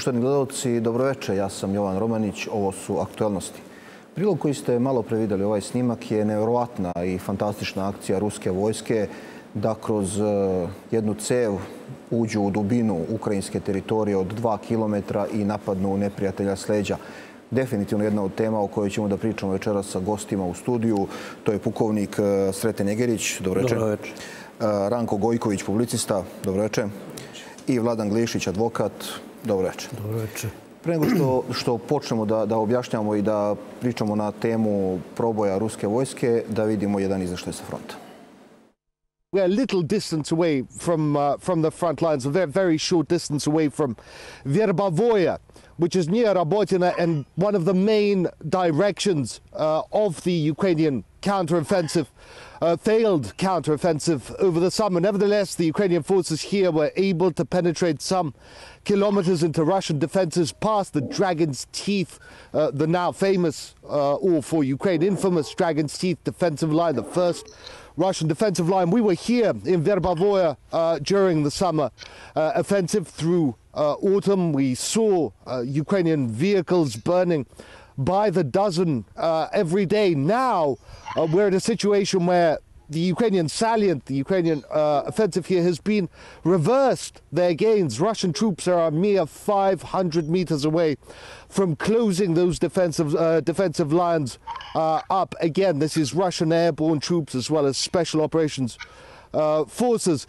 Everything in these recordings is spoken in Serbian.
Poštovani gledalci, dobroveče. Ja sam Jovan Romanić. Ovo su aktualnosti. Prilog koji ste malo pre videli ovaj snimak je nevjerovatna i fantastična akcija ruske vojske da kroz e, jednu cev uđu u dubinu ukrajinske teritorije od 2 km i napadnu neprijatelja sleđa. Definitivno jedna od tema o kojoj ćemo da pričamo večeras sa gostima u studiju. To je pukovnik e, Sreten Njegerić. Dobro večer. Dobro večer. Ranko Gojković, publicista. Dobro večer. I Vladan Glišić, advokat. Dobro večer. Dobro večer. Pre nego što, što počnemo da, da objašnjamo i da pričamo na temu proboja ruske vojske, da vidimo jedan izveštaj sa fronta. We're a little distance away from uh, from the front lines, a very, very short distance away from Verbavoya, which is near Rabotina and one of the main directions uh, of the Ukrainian counteroffensive, uh, failed counteroffensive over the summer. Nevertheless, the Ukrainian forces here were able to penetrate some kilometers into Russian defenses past the Dragon's Teeth, uh, the now famous, uh, or for Ukraine infamous Dragon's Teeth defensive line, the first Russian defensive line. We were here in Verbavoya uh, during the summer uh, offensive through uh, autumn. We saw uh, Ukrainian vehicles burning by the dozen uh, every day. Now uh, we're in a situation where the Ukrainian salient, the Ukrainian uh, offensive here has been reversed their gains. Russian troops are a mere 500 meters away from closing those defensive uh, defensive lines uh, up. Again, this is Russian airborne troops as well as special operations uh, forces.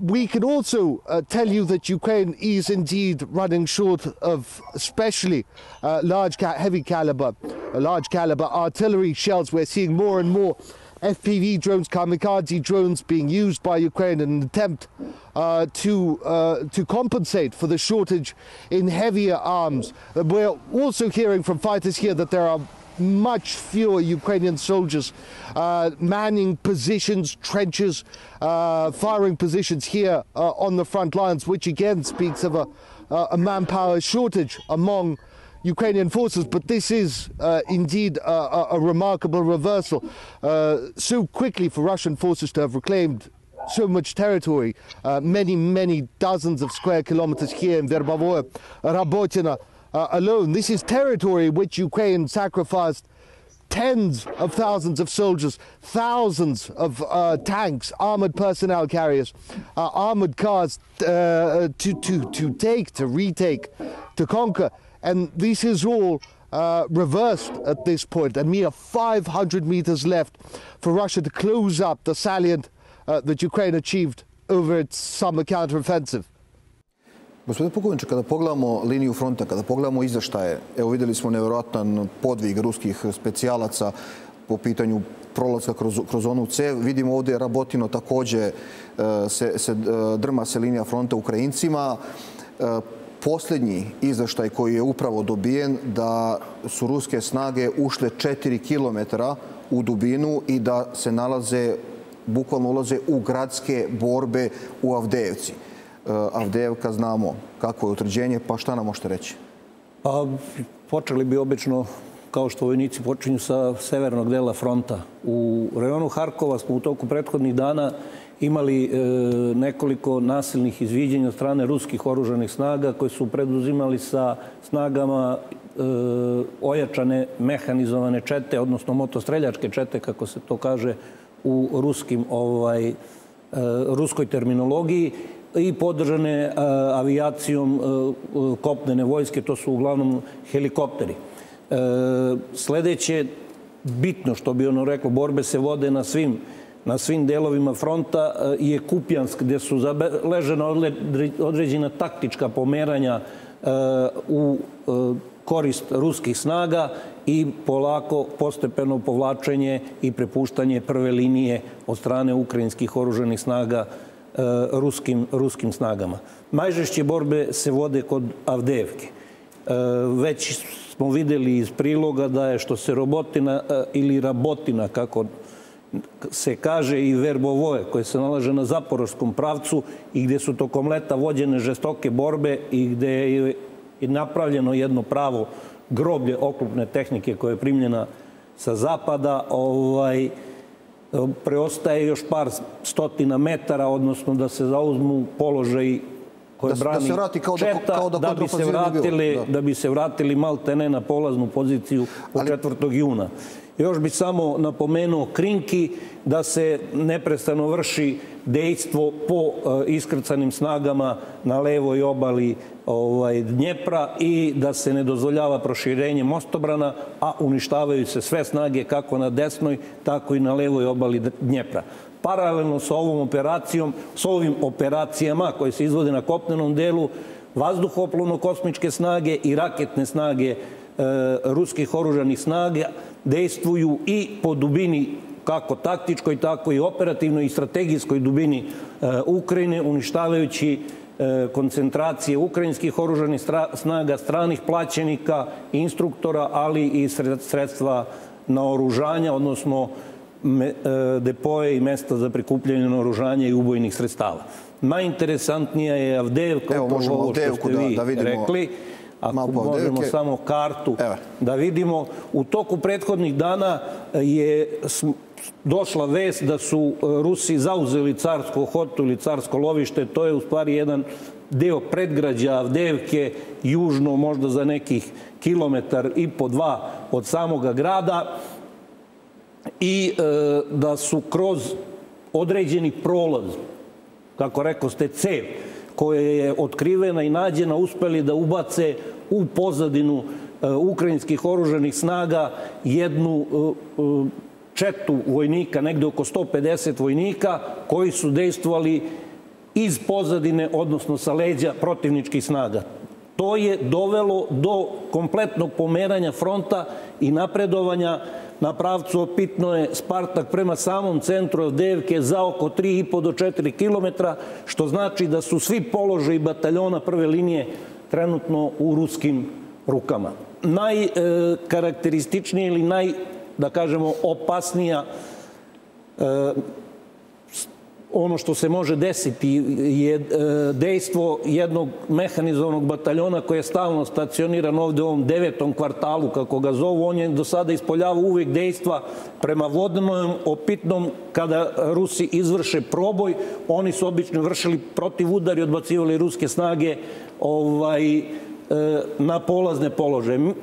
We can also uh, tell you that Ukraine is indeed running short of especially uh, large, ca- heavy caliber, large caliber artillery shells. We're seeing more and more FPV drones, kamikaze drones being used by Ukraine in an attempt uh, to uh, to compensate for the shortage in heavier arms. Uh, We're also hearing from fighters here that there are much fewer Ukrainian soldiers uh, manning positions, trenches, uh, firing positions here uh, on the front lines, which again speaks of a, uh, a manpower shortage among Ukrainian forces, but this is uh, indeed a, a, remarkable reversal. Uh, so quickly for Russian forces to have reclaimed so much territory, many, many dozens of square kilometers here in Verbavoy, Rabotina uh, alone. This is territory which Ukraine sacrificed tens of thousands of soldiers, thousands of uh, tanks, armored personnel carriers, uh, armored cars uh, to, to, to take, to retake, to conquer. And this is all uh, reversed at this point. A mere 500 meters left for Russia to close up the salient uh, that Ukraine achieved over its summer counteroffensive. Gospodine Pukovniče, kada pogledamo liniju fronta, kada pogledamo izveštaje, evo videli smo nevjerojatan podvig ruskih specijalaca po pitanju prolaska kroz, kroz onu cev. Vidimo ovdje Rabotino takođe e, se, se e, drma se linija fronta Ukrajincima. E, Posljednji izveštaj koji je upravo dobijen da su ruske snage ušle 4 km u dubinu i da se nalaze, bukvalno ulaze u gradske borbe u Avdejevci. Avdejevka znamo kako je utvrđenje, pa šta nam možete reći? Pa počeli bi obično kao što vojnici počinju sa severnog dela fronta. U rejonu Harkova smo u toku prethodnih dana imali e, nekoliko nasilnih izviđenja od strane ruskih oružanih snaga koje su preduzimali sa snagama e, ojačane mehanizovane čete, odnosno motostreljačke čete, kako se to kaže u ruskim, ovaj, e, ruskoj terminologiji i podržane e, avijacijom e, kopnene vojske, to su uglavnom helikopteri. E, sledeće, bitno što bi ono reklo, borbe se vode na svim na svim delovima fronta je Kupjansk, gde su zabeležena određena taktička pomeranja u korist ruskih snaga i polako postepeno povlačenje i prepuštanje prve linije od strane ukrajinskih oruženih snaga ruskim, ruskim snagama. Najžešće borbe se vode kod Avdejevke. Već smo videli iz priloga da je što se robotina ili rabotina, kako se kaže i Verbovoje, koje se nalaže na zaporoškom pravcu i gde su tokom leta vođene žestoke borbe i gde je napravljeno jedno pravo groblje oklopne tehnike koja je primljena sa zapada, ovaj, preostaje još par stotina metara, odnosno da se zauzmu položaj koje Da da brani se vrati kao da- četa, kao da da bi se vratili, da. da bi se vratili maltene na polaznu poziciju od 4. juna. Još bi samo napomenuo Krinki da se neprestano vrši dejstvo po e, iskrcanim snagama na levoj obali ovaj, Dnjepra i da se ne dozvoljava proširenje mostobrana, a uništavaju se sve snage kako na desnoj, tako i na levoj obali Dnjepra. Paralelno sa ovom operacijom, sa ovim operacijama koje se izvode na kopnenom delu, vazduhoplovno-kosmičke snage i raketne snage e, ruskih oružanih snaga dejstvuju i po dubini kako taktičkoj, tako i operativnoj i strategijskoj dubini e, Ukrajine, uništavajući e, koncentracije ukrajinskih oružanih snaga, stranih plaćenika, instruktora, ali i sred- sredstva naoružanja, odnosno me, e, depoje i mesta za prikupljanje naoružanja i ubojnih sredstava. Najinteresantnija je Avdejevka, Evo, možemo ovo što ste da- vi da vidimo rekli. Ako mapu možemo Avdejevke. samo kartu Evo. da vidimo. U toku prethodnih dana je došla vest da su e, Rusi zauzeli carsko hotu ili carsko lovište. To je u stvari jedan deo predgrađa Avdejevke, južno možda za nekih kilometar i po dva od samoga grada i e, da su kroz određeni prolaz, kako rekao ste, cev, koja je otkrivena i nađena, uspeli da ubace u pozadinu e, ukrajinskih oružanih snaga jednu e, e, četu vojnika, negde oko 150 vojnika, koji su dejstvovali iz pozadine, odnosno sa leđa protivničkih snaga. To je dovelo do kompletnog pomeranja fronta i napredovanja na pravcu opitno je Spartak prema samom centru Avdejevke za oko 3,5 do 4 km, što znači da su svi položaji bataljona prve linije trenutno u ruskim rukama. Najkarakterističnije ili naj, da kažemo, opasnija ono što se može desiti je e, dejstvo jednog mehanizovanog bataljona koji je stalno stacioniran ovde u ovom devetom kvartalu, kako ga zovu. On je do sada ispoljavao uvek dejstva prema vodnom opitnom kada Rusi izvrše proboj. Oni su obično vršili protiv udari, odbacivali ruske snage ovaj, na polazne položaje. M-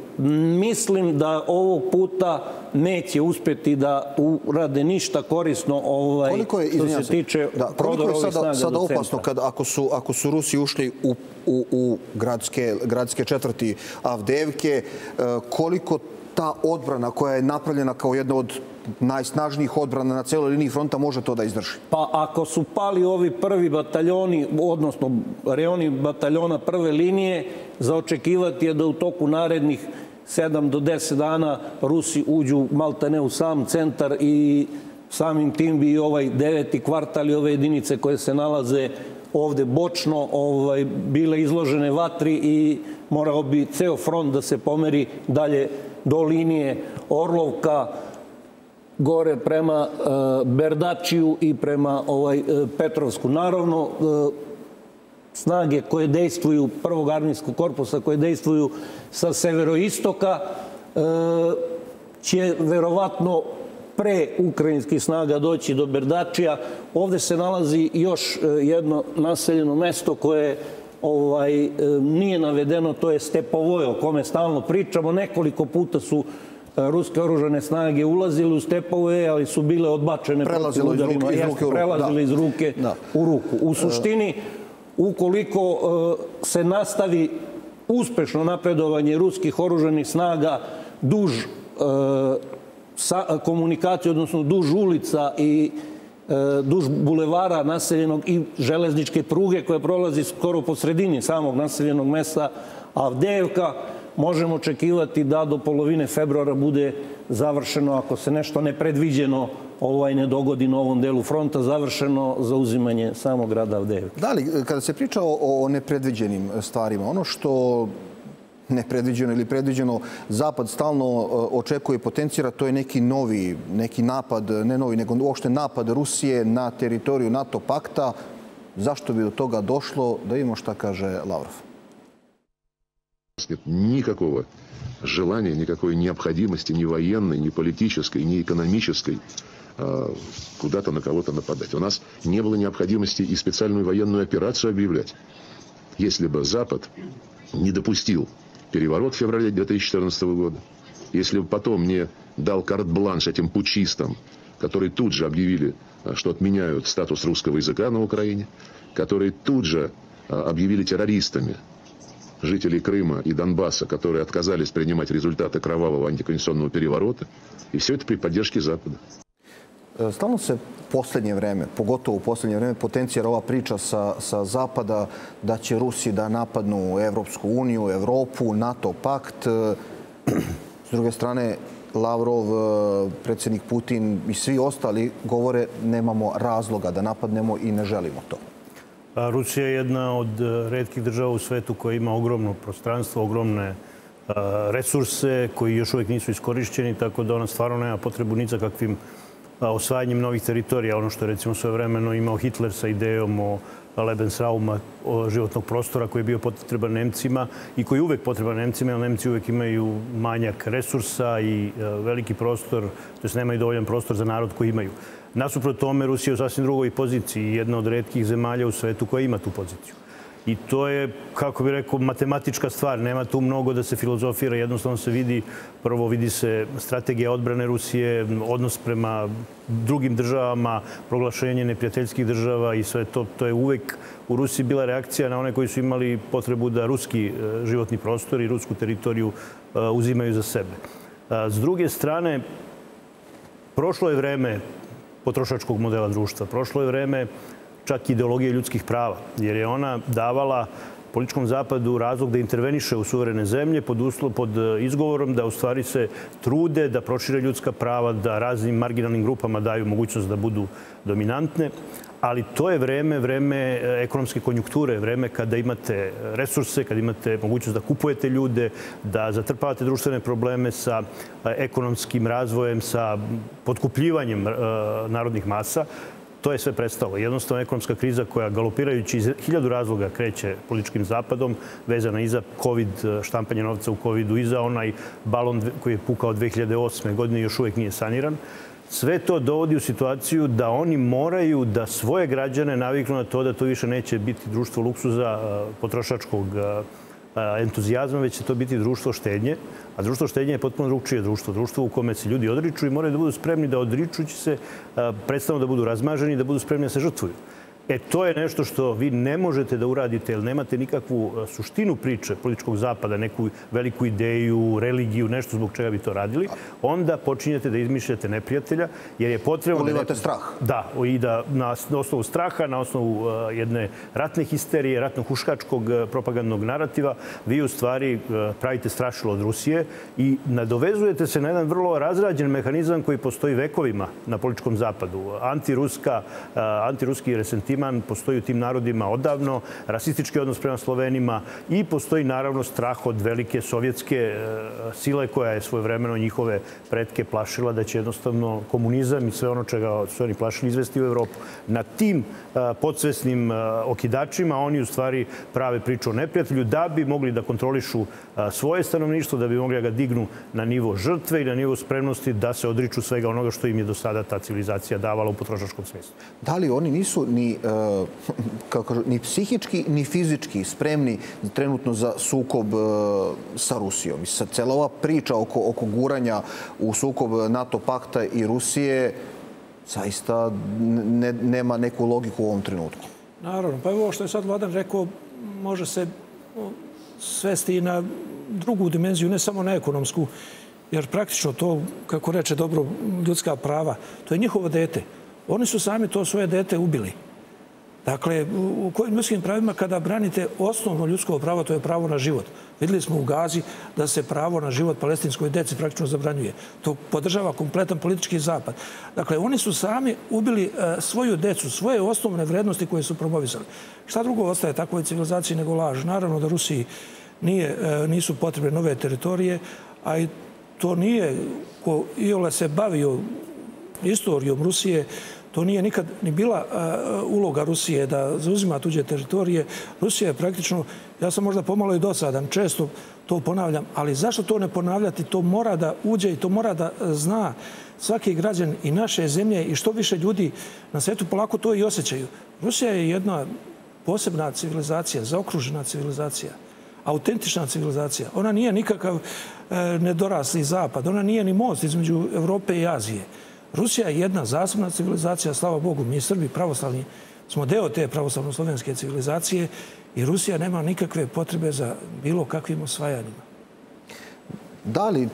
Mislim da ovog puta neće uspeti da urade ništa korisno ovaj, Koliko je, što se se, tiče da, prodora ovih sada, snaga sada do opasno centra. kad, ako, su, ako su Rusi ušli u, u, u gradske, gradske četvrti Avdevke, e, koliko ta odbrana koja je napravljena kao jedna od najsnažnijih odbrana na celoj liniji fronta može to da izdrži? Pa ako su pali ovi prvi bataljoni, odnosno reoni bataljona prve linije, za očekivati je da u toku narednih 7 do 10 dana Rusi uđu maltene u sam centar i samim tim bi ovaj deveti kvartal i ove jedinice koje se nalaze ovde bočno ovaj, bile izložene vatri i morao bi ceo front da se pomeri dalje do linije Orlovka, gore prema e, Berdačiju i prema ovaj e, Petrovsku. Naravno, e, snage koje dejstvuju prvog armijskog korpusa, koje dejstvuju sa severoistoka, će verovatno pre ukrajinskih snaga doći do Berdačija. Ovde se nalazi još jedno naseljeno mesto koje ovaj, e, nije navedeno, to je Stepovoje, o kome stalno pričamo. Nekoliko puta su e, ruske oružane snage ulazili u Stepovoje, ali su bile odbačene Prelazilo iz ruke- iz ruke u ruku, prelazile da. iz ruke Da. u ruku. U suštini, ukoliko e, se nastavi uspešno napredovanje ruskih oružanih snaga duž e, sa, komunikacije, odnosno duž ulica i e, duž bulevara naseljenog i železničke pruge koja prolazi skoro po sredini samog naseljenog mesta Avdejevka, možemo očekivati da do polovine februara bude završeno, ako se nešto nepredviđeno ovaj ne dogodi na ovom delu fronta, završeno zauzimanje samog grada Avdejevke. Da li, kada se priča o, o nepredviđenim stvarima, ono što nepredviđeno ili predviđeno Zapad stalno e, očekuje i potencira, to je neki novi, neki napad, ne novi, nego uopšte napad Rusije na teritoriju NATO pakta. Zašto bi do toga došlo? Da vidimo šta kaže Lavrov. никакого желания, никакой необходимости ни военной, ни политической, ни экономической э, куда-то на кого-то нападать. У нас не было необходимости и специальную военную операцию объявлять. Если бы Запад не допустил переворот в феврале 2014 года, если бы потом не дал карт-бланш этим пучистам, которые тут же объявили, э, что отменяют статус русского языка на Украине, которые тут же э, объявили террористами жителей Крыма и Донбасса, которые отказались принимать результаты кровавого антиконституционного переворота. И все это при поддержке Запада. E, stalno se posljednje vreme, pogotovo u posljednje vreme, potencijera ova priča sa, sa Zapada da će Rusi da napadnu Evropsku uniju, Evropu, NATO pakt. E, s druge strane, Lavrov, e, predsjednik Putin i svi ostali govore nemamo razloga da napadnemo i ne želimo to. Rusija je jedna od redkih država u svetu koja ima ogromno prostranstvo, ogromne resurse koji još uvijek nisu iskorišćeni, tako da ona stvarno nema potrebu ni za kakvim osvajanjem novih teritorija, ono što je recimo svoje vremeno imao Hitler sa idejom o Lebensrauma, životnog prostora koji je bio potreban Nemcima i koji je uvek potreban Nemcima, jer Nemci uvek imaju manjak resursa i e, veliki prostor, to jest nemaju dovoljan prostor za narod koji imaju. Nasuprot tome, Rusija je u sasvim drugoj poziciji, jedna od redkih zemalja u svetu koja ima tu poziciju. I to je, kako bih rekao, matematička stvar. Nema tu mnogo da se filozofira. Jednostavno se vidi, prvo vidi se strategija odbrane Rusije, odnos prema drugim državama, proglašenje neprijateljskih država i sve to. To je uvek u Rusiji bila reakcija na one koji su imali potrebu da ruski e, životni prostor i rusku teritoriju e, uzimaju za sebe. S druge strane, prošlo je vreme potrošačkog modela društva. Prošlo je vreme čak ideologije ljudskih prava, jer je ona davala političkom zapadu razlog da interveniše u suverene zemlje pod, uslov, pod e, izgovorom da u stvari se trude da prošire ljudska prava, da raznim marginalnim grupama daju mogućnost da budu dominantne. Ali to je vreme, vreme e, ekonomske konjunkture, vreme kada imate resurse, kada imate mogućnost da kupujete ljude, da zatrpavate društvene probleme sa ekonomskim razvojem, sa podkupljivanjem narodnih masa to je sve prestalo. Jednostavno ekonomska kriza koja galopirajući iz hiljadu razloga kreće političkim zapadom, vezana i za COVID, štampanje novca u COVID-u, i za onaj balon koji je pukao 2008. godine još uvek nije saniran. Sve to dovodi u situaciju da oni moraju da svoje građane naviknu na to da to više neće biti društvo luksuza potrošačkog entuzijazma, već će to biti društvo štednje. A društvo štednje je potpuno drugčije društvo. Društvo u kome se ljudi odriču i moraju da budu spremni da odričući se predstavno da budu razmaženi i da budu spremni da se žrtvuju. E, to je nešto što vi ne možete da uradite, jer nemate nikakvu e, suštinu priče političkog zapada, neku veliku ideju, religiju, nešto zbog čega bi to radili. Onda počinjete da izmišljate neprijatelja, jer je potrebno... Da Ulivate strah. Da, i da na osnovu straha, na osnovu e, jedne ratne histerije, ratnog huškačkog e, propagandnog narativa, vi u stvari pravite strašilo od Rusije i nadovezujete se na jedan vrlo razrađen mehanizam koji postoji vekovima na političkom zapadu. Antiruska, antiruski resentiment sentiman postoji u tim narodima odavno, rasistički odnos prema Slovenima i postoji naravno strah od velike sovjetske e, sile koja je svoje vremeno njihove pretke plašila da će jednostavno komunizam i sve ono čega su oni plašili izvesti u Evropu. Na tim e, podsvesnim e, okidačima oni u stvari prave priču o neprijatelju da bi mogli da kontrolišu svoje stanovništvo, da bi mogli da ga dignu na nivo žrtve i na nivo spremnosti da se odriču svega onoga što im je do sada ta civilizacija davala u potrošačkom smislu. Da li oni nisu ni E, kako ni psihički ni fizički spremni trenutno za sukob e, sa Rusijom. I sad cela ova priča oko, oko guranja u sukob NATO pakta i Rusije zaista ne, nema neku logiku u ovom trenutku. Naravno. Pa ovo što je sad Vladan rekao, može se svesti i na drugu dimenziju, ne samo na ekonomsku, jer praktično to, kako reče dobro, ljudska prava, to je njihovo dete. Oni su sami to svoje dete ubili. Dakle, u kojim ljudskim pravima kada branite osnovno ljudsko pravo, to je pravo na život. Videli smo u Gazi da se pravo na život palestinskoj deci praktično zabranjuje. To podržava kompletan politički zapad. Dakle, oni su sami ubili e, svoju decu, svoje osnovne vrednosti koje su promovisali. Šta drugo ostaje takvoj civilizaciji nego laž? Naravno da Rusiji nije, e, nisu potrebne nove teritorije, a i to nije ko Iole se bavio istorijom Rusije, To nije nikad ni bila uloga Rusije da zauzima tuđe teritorije. Rusija je praktično, ja sam možda pomalo i dosadan, često to ponavljam, ali zašto to ne ponavljati? To mora da uđe i to mora da zna svaki građan i naše zemlje i što više ljudi na svetu polako to i osjećaju. Rusija je jedna posebna civilizacija, zaokružena civilizacija, autentična civilizacija. Ona nije nikakav e, nedorasli zapad, ona nije ni most između Evrope i Azije. Rusija je jedna zasebna civilizacija, slava Bogu, mi Srbi pravoslavni smo deo te pravoslavno-slovenske civilizacije i Rusija nema nikakve potrebe za bilo kakvim osvajanjima. Da li, e,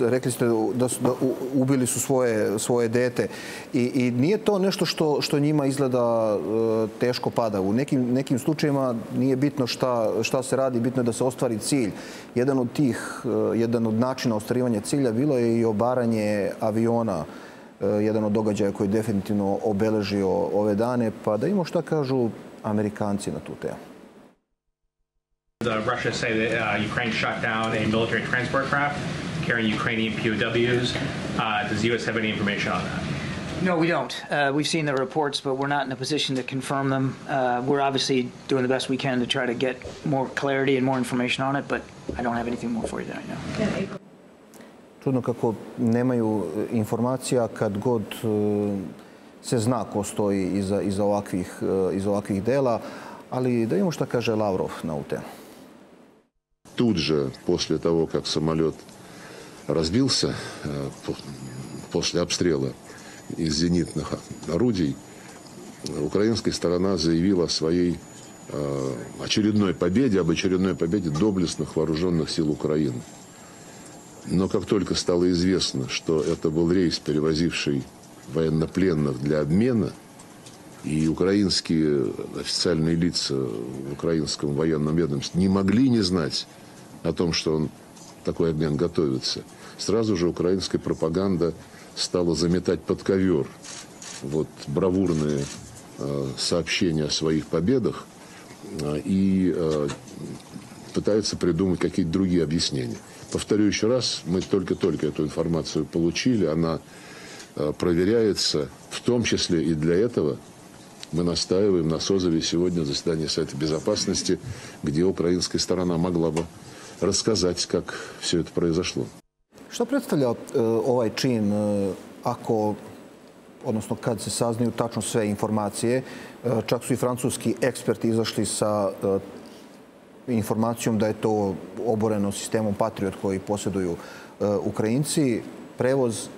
rekli ste da, su, da ubili su svoje, svoje dete I, i nije to nešto što, što njima izgleda e, teško pada. U nekim, nekim slučajima nije bitno šta, šta se radi, bitno je da se ostvari cilj. Jedan od tih, e, jedan od načina ostvarivanja cilja bilo je i obaranje aviona jedan od događaja koji je definitivno obeležio ove dane. Pa da imamo šta kažu Amerikanci na tu temu. The Russia say that uh, Ukraine shot down a military transport craft carrying Ukrainian POWs. Uh, does the U.S. have any information on that? No, we don't. Uh, we've seen the reports, but we're not in a position to confirm them. Uh, we're obviously doing the best we can to try to get more clarity and more information on it, but I don't have anything more for you right now. Čudno kako nemaju informacija kad god se zna ko stoji iza, iza, ovakvih, iza ovakvih dela, ali da imamo šta kaže Lavrov na ovu temu. Тут же, после того, как самолет разбился, э, после обстрела из зенитных орудий, украинская сторона заявила о своей э, очередной победе, об очередной победе доблестных вооруженных сил Украины. Но как только стало известно, что это был рейс, перевозивший военнопленных для обмена, и украинские официальные лица в украинском военном ведомстве не могли не знать о том, что он, такой обмен готовится, сразу же украинская пропаганда стала заметать под ковер вот бравурные э, сообщения о своих победах э, и э, пытается придумать какие-то другие объяснения. Повторю еще раз, мы только-только эту информацию получили, она э, проверяется, в том числе и для этого мы настаиваем на созыве сегодня заседания Совета Безопасности, где украинская сторона могла бы рассказать, как все это произошло. Što predstavlja uh, ovaj čin uh, ako, odnosno kad se saznaju tačno sve informacije, uh, čak su i francuski eksperti izašli sa informacijom da je to oboreno sistemom Patriot koji posjeduju Ukrajinci, prevoz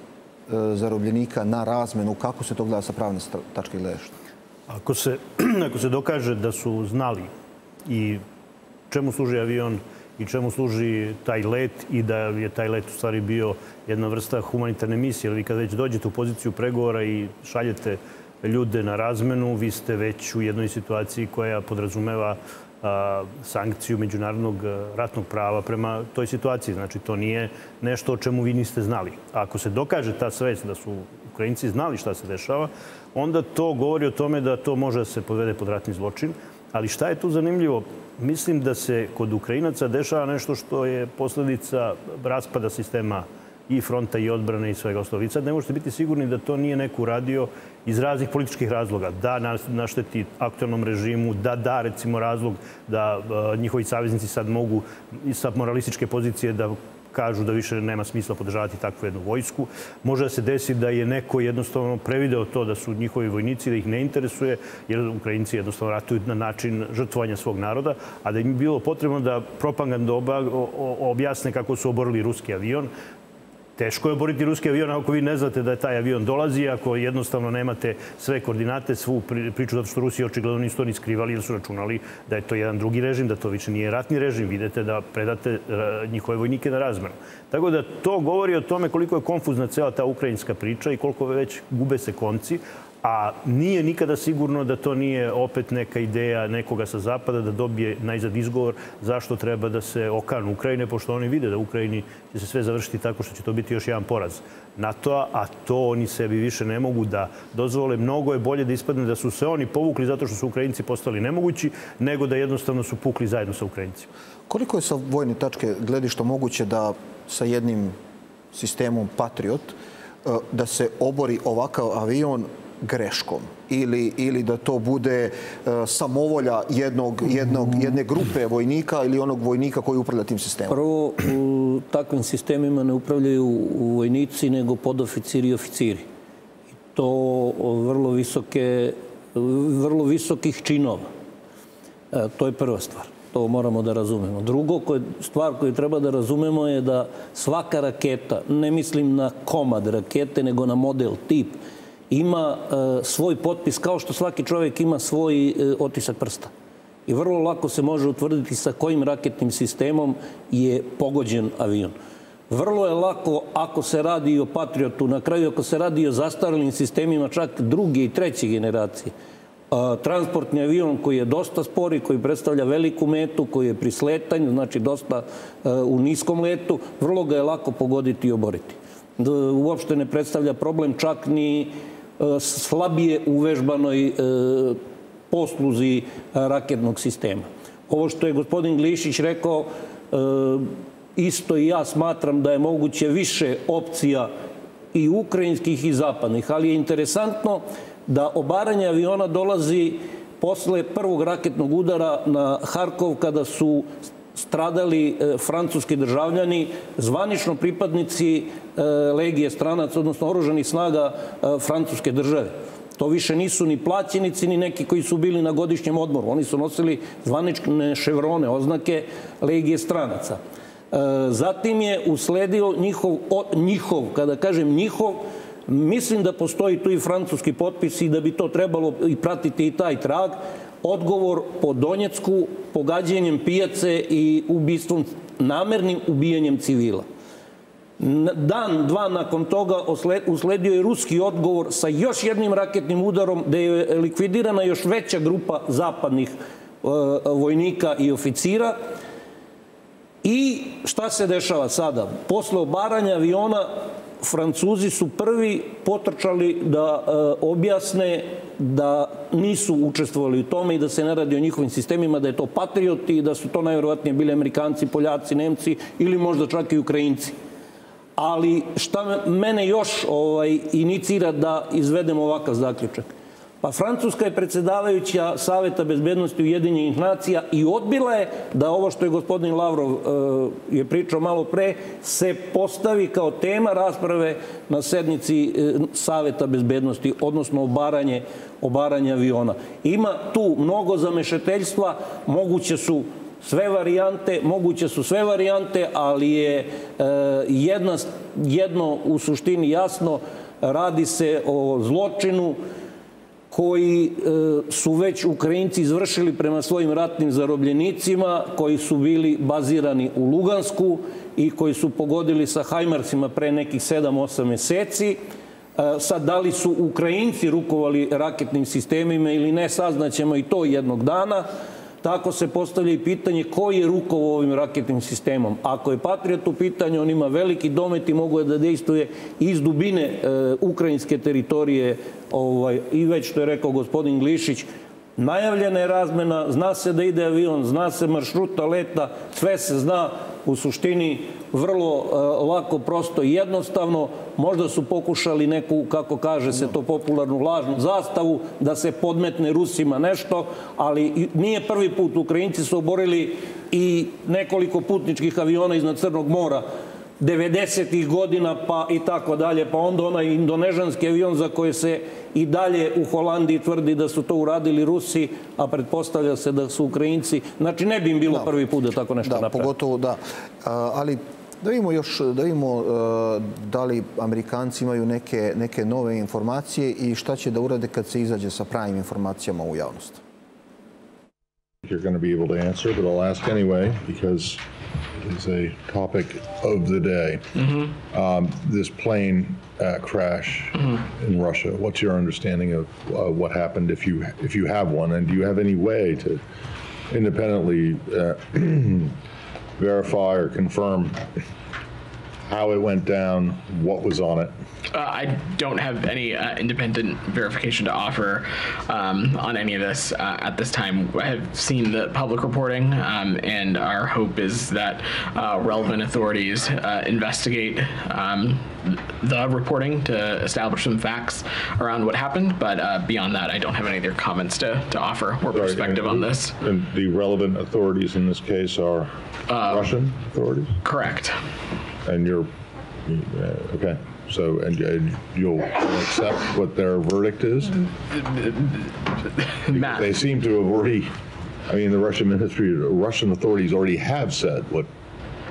zarobljenika na razmenu, kako se to gleda sa pravne tačke gledišta? Ako se, ako se dokaže da su znali i čemu služi avion, i čemu služi taj let i da je taj let u stvari bio jedna vrsta humanitarne misije. Jer vi kad već dođete u poziciju pregovora i šaljete ljude na razmenu, vi ste već u jednoj situaciji koja podrazumeva sankciju međunarodnog ratnog prava prema toj situaciji. Znači, to nije nešto o čemu vi niste znali. A ako se dokaže ta svest da su Ukrajinci znali šta se dešava, onda to govori o tome da to može da se podvede pod ratni zločin. Ali šta je tu zanimljivo? Mislim da se kod Ukrajinaca dešava nešto što je posledica raspada sistema i fronta i odbrane i svega ostalog. Vi sad ne možete biti sigurni da to nije neko uradio iz raznih političkih razloga. Da našteti aktualnom režimu, da da recimo razlog da njihovi saveznici sad mogu sa moralističke pozicije da kažu da više nema smisla podržavati takvu jednu vojsku. Može da se desi da je neko jednostavno prevideo to da su njihovi vojnici, da ih ne interesuje, jer Ukrajinci jednostavno ratuju na način žrtvovanja svog naroda, a da im je bilo potrebno da propaganda objasne kako su oborili ruski avion, Teško je oboriti ruski avion ako vi ne znate da je taj avion dolazi, ako jednostavno nemate sve koordinate, svu priču, zato što Rusiji očigledno nisu to ni skrivali jer su računali da je to jedan drugi režim, da to više nije ratni režim. Vidite da predate e, njihove vojnike na razmenu. Tako da to govori o tome koliko je konfuzna cela ta ukrajinska priča i koliko već gube se konci, a nije nikada sigurno da to nije opet neka ideja nekoga sa zapada da dobije najzad izgovor zašto treba da se okanu Ukrajine, pošto oni vide da Ukrajini će se sve završiti tako što će to biti još jedan poraz NATO-a, a to oni sebi više ne mogu da dozvole. Mnogo je bolje da ispadne da su se oni povukli zato što su Ukrajinci postali nemogući, nego da jednostavno su pukli zajedno sa Ukrajincima. Koliko je sa vojne tačke gledišta moguće da sa jednim sistemom Patriot da se obori ovakav avion greškom ili, ili da to bude uh, samovolja jednog, jednog, jedne grupe vojnika ili onog vojnika koji upravlja tim sistemom? Prvo, u takvim sistemima ne upravljaju vojnici, nego podoficiri i oficiri. I to vrlo visoke, vrlo visokih činova. E, to je prva stvar. To moramo da razumemo. Drugo, koje, stvar koju treba da razumemo je da svaka raketa, ne mislim na komad rakete, nego na model, tip, ima e, svoj potpis kao što svaki čovjek ima svoj e, otisak prsta. I vrlo lako se može utvrditi sa kojim raketnim sistemom je pogođen avion. Vrlo je lako ako se radi o Patriotu, na kraju ako se radi o zastarelim sistemima čak druge i treće generacije. Transportni avion koji je dosta spori, koji predstavlja veliku metu, koji je pri sletanju, znači dosta e, u niskom letu, vrlo ga je lako pogoditi i oboriti. Uopšte ne predstavlja problem čak ni E, slabije uvežbanoj e, posluzi raketnog sistema. Ovo što je gospodin Glišić rekao, e, isto i ja smatram da je moguće više opcija i ukrajinskih i zapadnih, ali je interesantno da obaranje aviona dolazi posle prvog raketnog udara na Harkov kada su stradali e, francuski državljani, zvanično pripadnici e, legije stranaca, odnosno oruženih snaga e, francuske države. To više nisu ni plaćenici, ni neki koji su bili na godišnjem odmoru. Oni su nosili zvanične ševrone, oznake legije stranaca. Zatim je usledio njihov, njihov, kada kažem njihov, mislim da postoji tu i francuski potpis i da bi to trebalo i pratiti i taj trag, odgovor po Donjecku pogađanjem pijace i ubistvom, namernim ubijanjem civila. Dan, dva nakon toga usledio je ruski odgovor sa još jednim raketnim udarom gde je likvidirana još veća grupa zapadnih e, vojnika i oficira. I šta se dešava sada? Posle obaranja aviona Francuzi su prvi potrčali da e, objasne da nisu učestvovali u tome i da se ne radi o njihovim sistemima, da je to patrioti i da su to najverovatnije bili Amerikanci, Poljaci, Nemci ili možda čak i Ukrajinci. Ali šta mene još ovaj, inicira da izvedem ovakav zaključak? Pa Francuska je predsedavajuća Saveta bezbednosti Ujedinjenih nacija i odbila je da ovo što je gospodin Lavrov e, je pričao malo pre se postavi kao tema rasprave na sednici e, Saveta bezbednosti, odnosno obaranje, obaranje aviona. Ima tu mnogo zamešeteljstva, moguće su sve varijante, moguće su sve varijante, ali je e, jedna, jedno u suštini jasno, radi se o zločinu koji e, su već Ukrajinci izvršili prema svojim ratnim zarobljenicima, koji su bili bazirani u Lugansku i koji su pogodili sa Hajmarsima pre nekih 7-8 meseci. E, sad, da li su Ukrajinci rukovali raketnim sistemima ili ne, saznaćemo i to jednog dana. Tako se postavlja i pitanje ko je rukovo ovim raketnim sistemom. Ako je Patriot u pitanju, on ima veliki domet i mogu da dejstvuje iz dubine e, ukrajinske teritorije ovaj, i već što je rekao gospodin Glišić, najavljena je razmena, zna se da ide avion, zna se maršruta leta, sve se zna, u suštini vrlo uh, lako, prosto i jednostavno. Možda su pokušali neku, kako kaže se to popularnu, lažnu zastavu da se podmetne Rusima nešto, ali nije prvi put. Ukrajinci su oborili i nekoliko putničkih aviona iznad Crnog mora 90. godina pa i tako dalje, pa onda onaj indonežanski avion za koje se i dalje u Holandiji tvrdi da su to uradili Rusi, a pretpostavlja se da su Ukrajinci. Znači ne bi im bilo da. prvi put da tako nešto da, napravi. Pogotovo da. ali da vidimo još, da vidimo uh, da li Amerikanci imaju neke, neke nove informacije i šta će da urade kad se izađe sa pravim informacijama u javnost. You're going to be able to answer, but I'll ask anyway because is a topic of the day. Mm-hmm. Um, this plane uh, crash mm-hmm. in Russia. What's your understanding of uh, what happened, if you if you have one, and do you have any way to independently uh, verify or confirm how it went down, what was on it? Uh, I don't have any uh, independent verification to offer um, on any of this uh, at this time. I have seen the public reporting, um, and our hope is that uh, relevant authorities uh, investigate um, the reporting to establish some facts around what happened. But uh, beyond that, I don't have any other comments to, to offer or perspective on this. And the relevant authorities in this case are Russian authorities? Correct. And you're, uh, okay, so, and and you'll accept what their verdict is? Matt. They seem to have already, I mean, the Russian ministry, Russian authorities already have said what,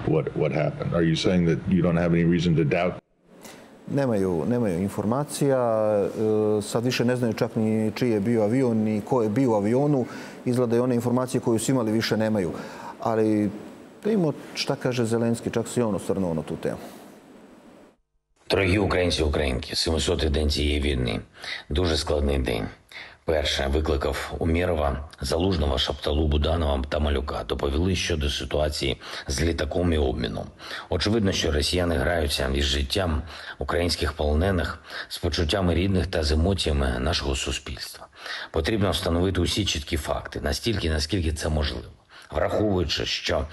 what, what happened. Are you saying that you don't have any reason to doubt Nemaju, nemaju informacija, e, sad više ne znaju čak ni čiji je bio avion, ni ko je bio u avionu. Izgleda i one informacije koje su imali više nemaju. Ali da imamo šta kaže Zelenski, čak se i on osvrnuo na tu. Дорогі українці українки, 700-й день цієї війни. Дуже складний день. Перше викликав Умєрова, Залужного, Шапталу, Буданова та Малюка. Доповіли щодо ситуації з літаком і обміном. Очевидно, що росіяни граються із життям українських полонених, з почуттями рідних та з емоціями нашого суспільства. Потрібно встановити усі чіткі факти, настільки, наскільки це можливо, враховуючи, що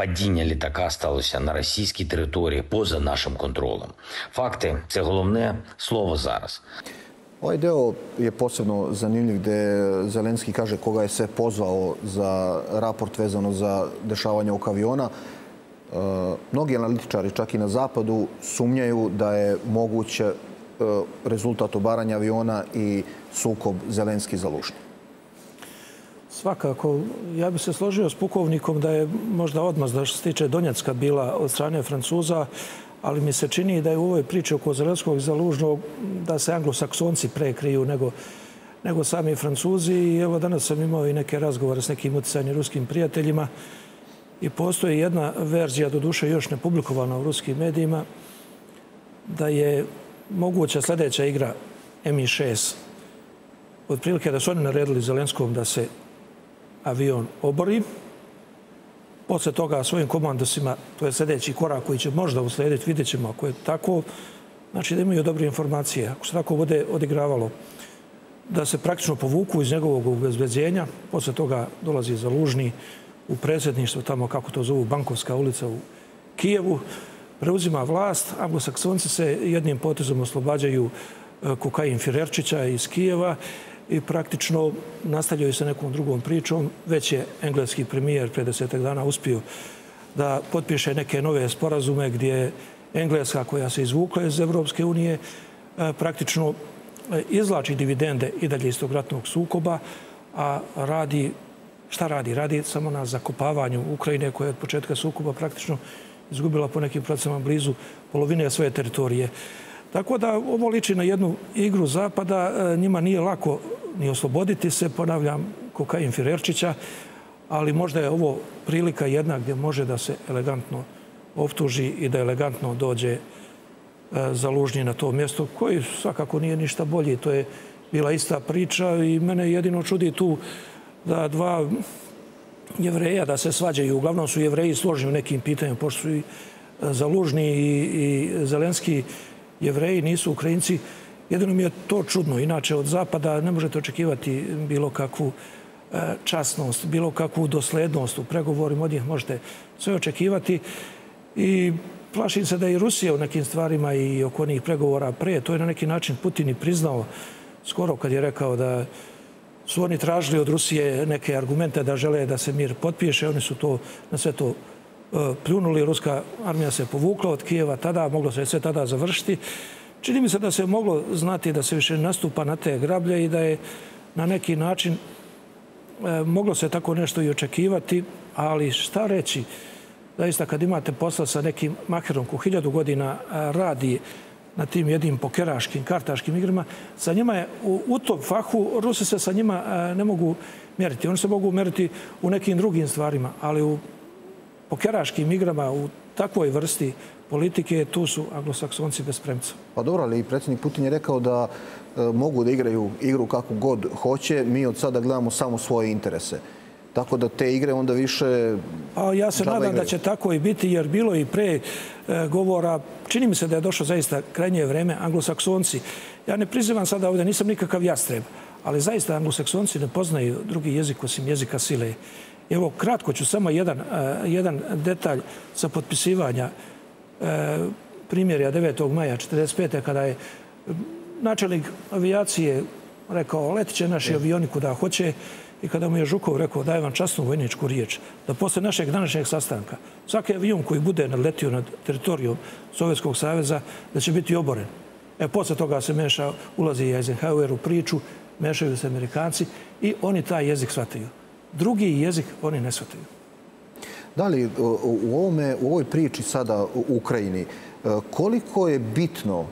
Падіння літака сталося на російській території поза нашим контролем. Факти це головне слово зараз. Ovaj deo je posebno zanimljiv gde Zelenski kaže koga je sve pozvao za raport vezano za dešavanje oko aviona. E, mnogi analitičari, čak i na zapadu, sumnjaju da je moguće e, rezultat obaranja aviona i sukob Zelenski za Lužnje. Svakako, ja bi se složio s pukovnikom da je možda odmazda što se tiče Donjecka bila od strane Francuza, ali mi se čini da je u ovoj priči oko Zelenskog zalužnog da se anglosaksonci prekriju nego, nego sami Francuzi. I evo danas sam imao i neke razgovore s nekim utjecajnim ruskim prijateljima i postoji jedna verzija, do duše još ne publikovana u ruskim medijima, da je moguća sljedeća igra Mi-6 otprilike da su oni naredili Zelenskom da se avion obori. Posle toga svojim komandosima, to je sljedeći korak koji će možda uslediti, vidjet ćemo ako je tako, znači da imaju dobre informacije. Ako se tako bude odigravalo, da se praktično povuku iz njegovog obezbeđenja, posle toga dolazi za Lužni u predsjedništvo, tamo kako to zovu, Bankovska ulica u Kijevu, preuzima vlast, anglosaksonci se jednim potezom oslobađaju e, kokain Firerčića iz Kijeva i praktično nastavljaju se nekom drugom pričom. Već je engleski premijer pre desetak dana uspio da potpiše neke nove sporazume gdje Engleska koja se izvukla iz Evropske unije e, praktično e, izlači dividende i dalje iz tog ratnog sukoba, a radi, šta radi? Radi samo na zakopavanju Ukrajine koja je od početka sukoba praktično izgubila po nekim procesama blizu polovine svoje teritorije. Tako da ovo liči na jednu igru Zapada. E, njima nije lako ni osloboditi se, ponavljam, kokain Firerčića, ali možda je ovo prilika jedna gdje može da se elegantno optuži i da elegantno dođe e, za lužnji na to mjesto, koji svakako nije ništa bolji. To je bila ista priča i mene jedino čudi tu da dva jevreja da se svađaju. Uglavnom su jevreji složni u nekim pitanjima, pošto su i Zalužni i, i Zelenski jevreji, nisu Ukrajinci. Jedino mi je to čudno. Inače, od Zapada ne možete očekivati bilo kakvu e, časnost, bilo kakvu doslednost u pregovorima. Od njih možete sve očekivati. I plašim se da i Rusija u nekim stvarima i oko onih pregovora pre, to je na neki način Putin i priznao skoro kad je rekao da su oni tražili od Rusije neke argumente da žele da se mir potpiše. Oni su to na sve to pljunuli, ruska armija se povukla od Kijeva tada, moglo se sve tada završiti. Čini mi se da se moglo znati da se više nastupa na te grablje i da je na neki način e, moglo se tako nešto i očekivati, ali šta reći? Zaista kad imate posla sa nekim makerom ko hiljadu godina radi na tim jednim pokeraškim, kartaškim igrama, sa njima je u, u tom fahu, Rusi se sa njima ne mogu mjeriti. Oni se mogu mjeriti u nekim drugim stvarima, ali u pokeraškim igrama u takvoj vrsti politike, tu su anglosaksonci bez premca. Pa dobro, ali predsjednik Putin je rekao da e, mogu da igraju igru kako god hoće. Mi od sada gledamo samo svoje interese. tako da te igre onda više... A ja se nadam igraju. da će tako i biti, jer bilo i pre e, govora, čini mi se da je došlo zaista krajnje vreme, anglosaksonci. Ja ne prizivam sada ovdje, nisam nikakav jastreb, ali zaista anglosaksonci ne poznaju drugi jezik osim jezika sile. Evo, kratko ću samo jedan, e, jedan detalj sa potpisivanja e, primjerja 9. maja 1945. kada je načelnik avijacije rekao letit će naši avioni kuda hoće i kada mu je Žukov rekao daj vam časnu vojničku riječ da posle našeg današnjeg sastanka svaki avion koji bude nadletio nad teritorijom Sovjetskog saveza da će biti oboren. E, posle toga se meša, ulazi Eisenhower u priču, mešaju se Amerikanci i oni taj jezik shvataju. Drugi jezik oni ne shvataju. Da li u, ovome, u ovoj priči sada u Ukrajini, e, koliko je bitno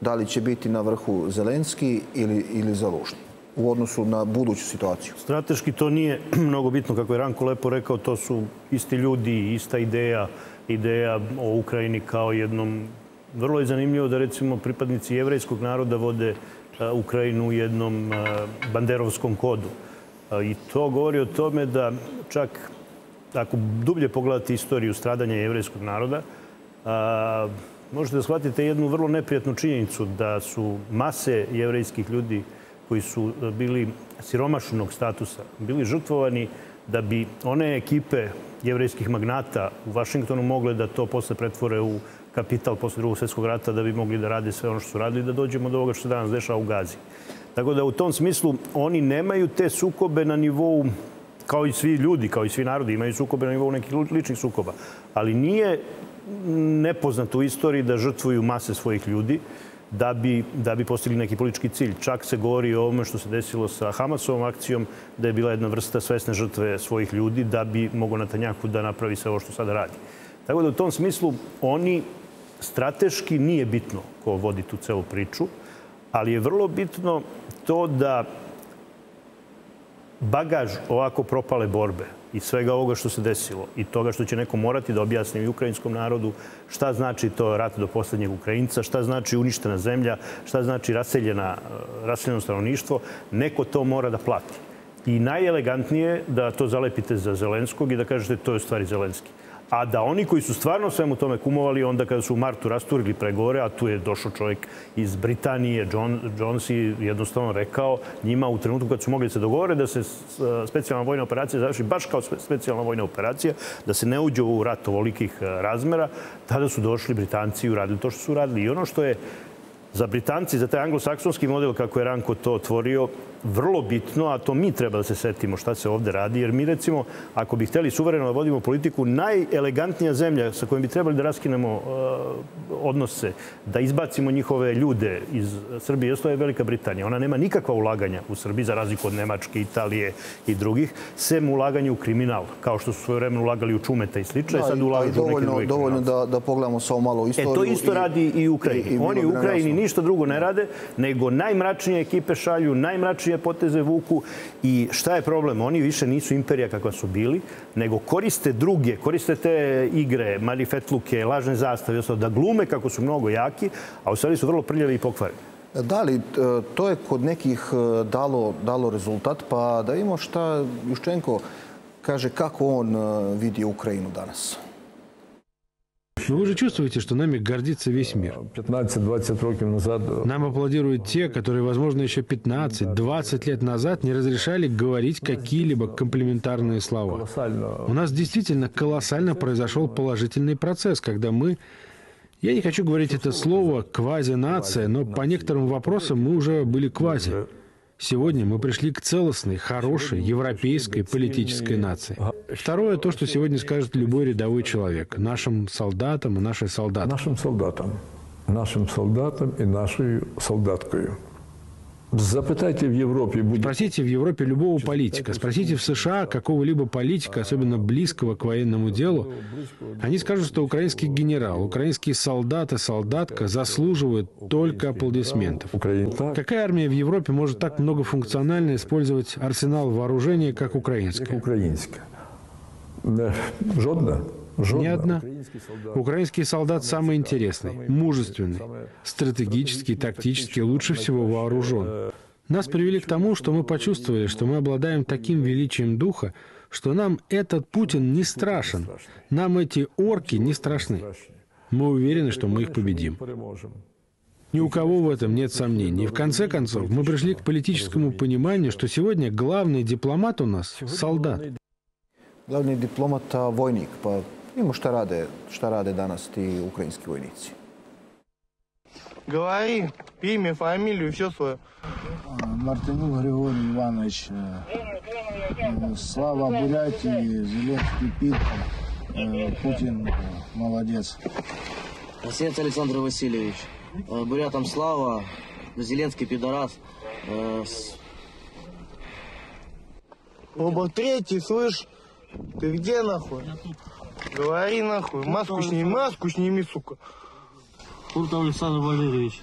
da li će biti na vrhu Zelenski ili, ili Zalužni u odnosu na buduću situaciju? Strateški to nije mnogo bitno, kako je Ranko lepo rekao, to su isti ljudi, ista ideja, ideja o Ukrajini kao jednom... Vrlo je zanimljivo da recimo pripadnici jevrejskog naroda vode Ukrajinu u jednom banderovskom kodu. I to govori o tome da čak ako dublje pogledate istoriju stradanja jevrejskog naroda, možete da shvatite jednu vrlo neprijatnu činjenicu da su mase jevrejskih ljudi koji su bili siromašnog statusa, bili žrtvovani da bi one ekipe jevrejskih magnata u Vašingtonu mogle da to posle pretvore u kapital posle drugog svjetskog rata da bi mogli da rade sve ono što su radili da dođemo do ovoga što se danas dešava u Gazi. Tako da u tom smislu oni nemaju te sukobe na nivou kao i svi ljudi, kao i svi narodi, imaju sukobe na nivou nekih ličnih sukoba. Ali nije nepoznato u istoriji da žrtvuju mase svojih ljudi da bi, da bi postigli neki politički cilj. Čak se govori o ovome što se desilo sa Hamasovom akcijom, da je bila jedna vrsta svesne žrtve svojih ljudi da bi mogo Natanjaku da napravi sve ovo što sada radi. Tako da u tom smislu oni strateški nije bitno ko vodi tu celu priču, ali je vrlo bitno to da bagaž ovako propale borbe i svega ovoga što se desilo i toga što će neko morati da objasni ukrajinskom narodu šta znači to rat do poslednjeg Ukrajinca, šta znači uništena zemlja, šta znači raseljena, raseljeno stanovništvo, neko to mora da plati. I najelegantnije da to zalepite za Zelenskog i da kažete to je u stvari Zelenski a da oni koji su stvarno svemu tome kumovali onda kada su u martu rasturili pregovore, a tu je došao čovjek iz Britanije, John, Jones i jednostavno rekao njima u trenutku kad su mogli da se dogovore da se specijalna vojna operacija završi baš kao specijalna vojna operacija, da se ne uđe u rat ovolikih razmera, tada su došli Britanci i uradili to što su uradili. I ono što je za Britanci, za taj anglosaksonski model kako je Ranko to otvorio, vrlo bitno, a to mi treba da se setimo šta se ovde radi, jer mi recimo, ako bi hteli suvereno da vodimo politiku, najelegantnija zemlja sa kojom bi trebali da raskinemo uh, odnose, da izbacimo njihove ljude iz Srbije, to je Velika Britanija. Ona nema nikakva ulaganja u Srbiji, za razliku od Nemačke, Italije i drugih, sem ulaganja u kriminal, kao što su svoje vremena ulagali u čumeta i slično, da, i sad ulažu u neke druge Dovoljno da, da pogledamo samo malo istoriju. E, to isto i, radi i Ukrajini. I, i Oni u Ukrajini ništa drugo ne rade, nego najmračnije ekipe šalju, najmračnije čije poteze vuku i šta je problem? Oni više nisu imperija kakva su bili, nego koriste druge, koriste te igre, marifetluke, lažne zastave, da glume kako su mnogo jaki, a u stvari su vrlo prljavi i pokvareni. Da li to je kod nekih dalo, dalo rezultat? Pa da imamo šta Juščenko kaže kako on vidi Ukrajinu danas. Но вы же чувствуете, что нами гордится весь мир. 15-20 років назад Нам аплодируют те, которые, возможно, еще 15-20 лет назад не разрешали говорить какие-либо комплиментарные слова. У нас действительно колоссально произошел положительный процесс, когда мы я не хочу говорить это слово «квази-нация», но по некоторым вопросам мы уже были квази. Сегодня мы пришли к целостной, хорошей, европейской политической нации. Второе, то, что сегодня скажет любой рядовой человек, нашим солдатам и нашей солдаткам. Нашим солдатам. Нашим солдатам и нашей солдаткою. Запытайте в Европе. Будет... Спросите в Европе любого политика, спросите в США какого-либо политика, особенно близкого к военному делу. Они скажут, что украинский генерал, украинский солдат и солдатка заслуживают только аплодисментов. Какая армия в Европе может так многофункционально использовать арсенал вооружения, как украинская? Украинская. Жодна. Ни одна. Украинский солдат самый интересный, мужественный, стратегически, тактически лучше всего вооружен. Нас привели к тому, что мы почувствовали, что мы обладаем таким величием духа, что нам этот Путин не страшен, нам эти орки не страшны. Мы уверены, что мы их победим. Ни у кого в этом нет сомнений. И в конце концов, мы пришли к политическому пониманию, что сегодня главный дипломат у нас – солдат. Glavni diplomata vojnik, pa vidimo šta rade, šta rade danas ti ukrajinski vojnici. Говори имя, фамилию, все свое. Мартынюк Григорий Иванович. э, Слава Бурятии, Зеленский Питер. э, Путин э, молодец. Осец Александр Васильевич. Э, Бурятам слава, Зеленский пидорас. Э, Оба третий, слышь? Ты где нахуй? Говори нахуй. Маску сними, маску сними, сука. Куртов Александр Валерьевич.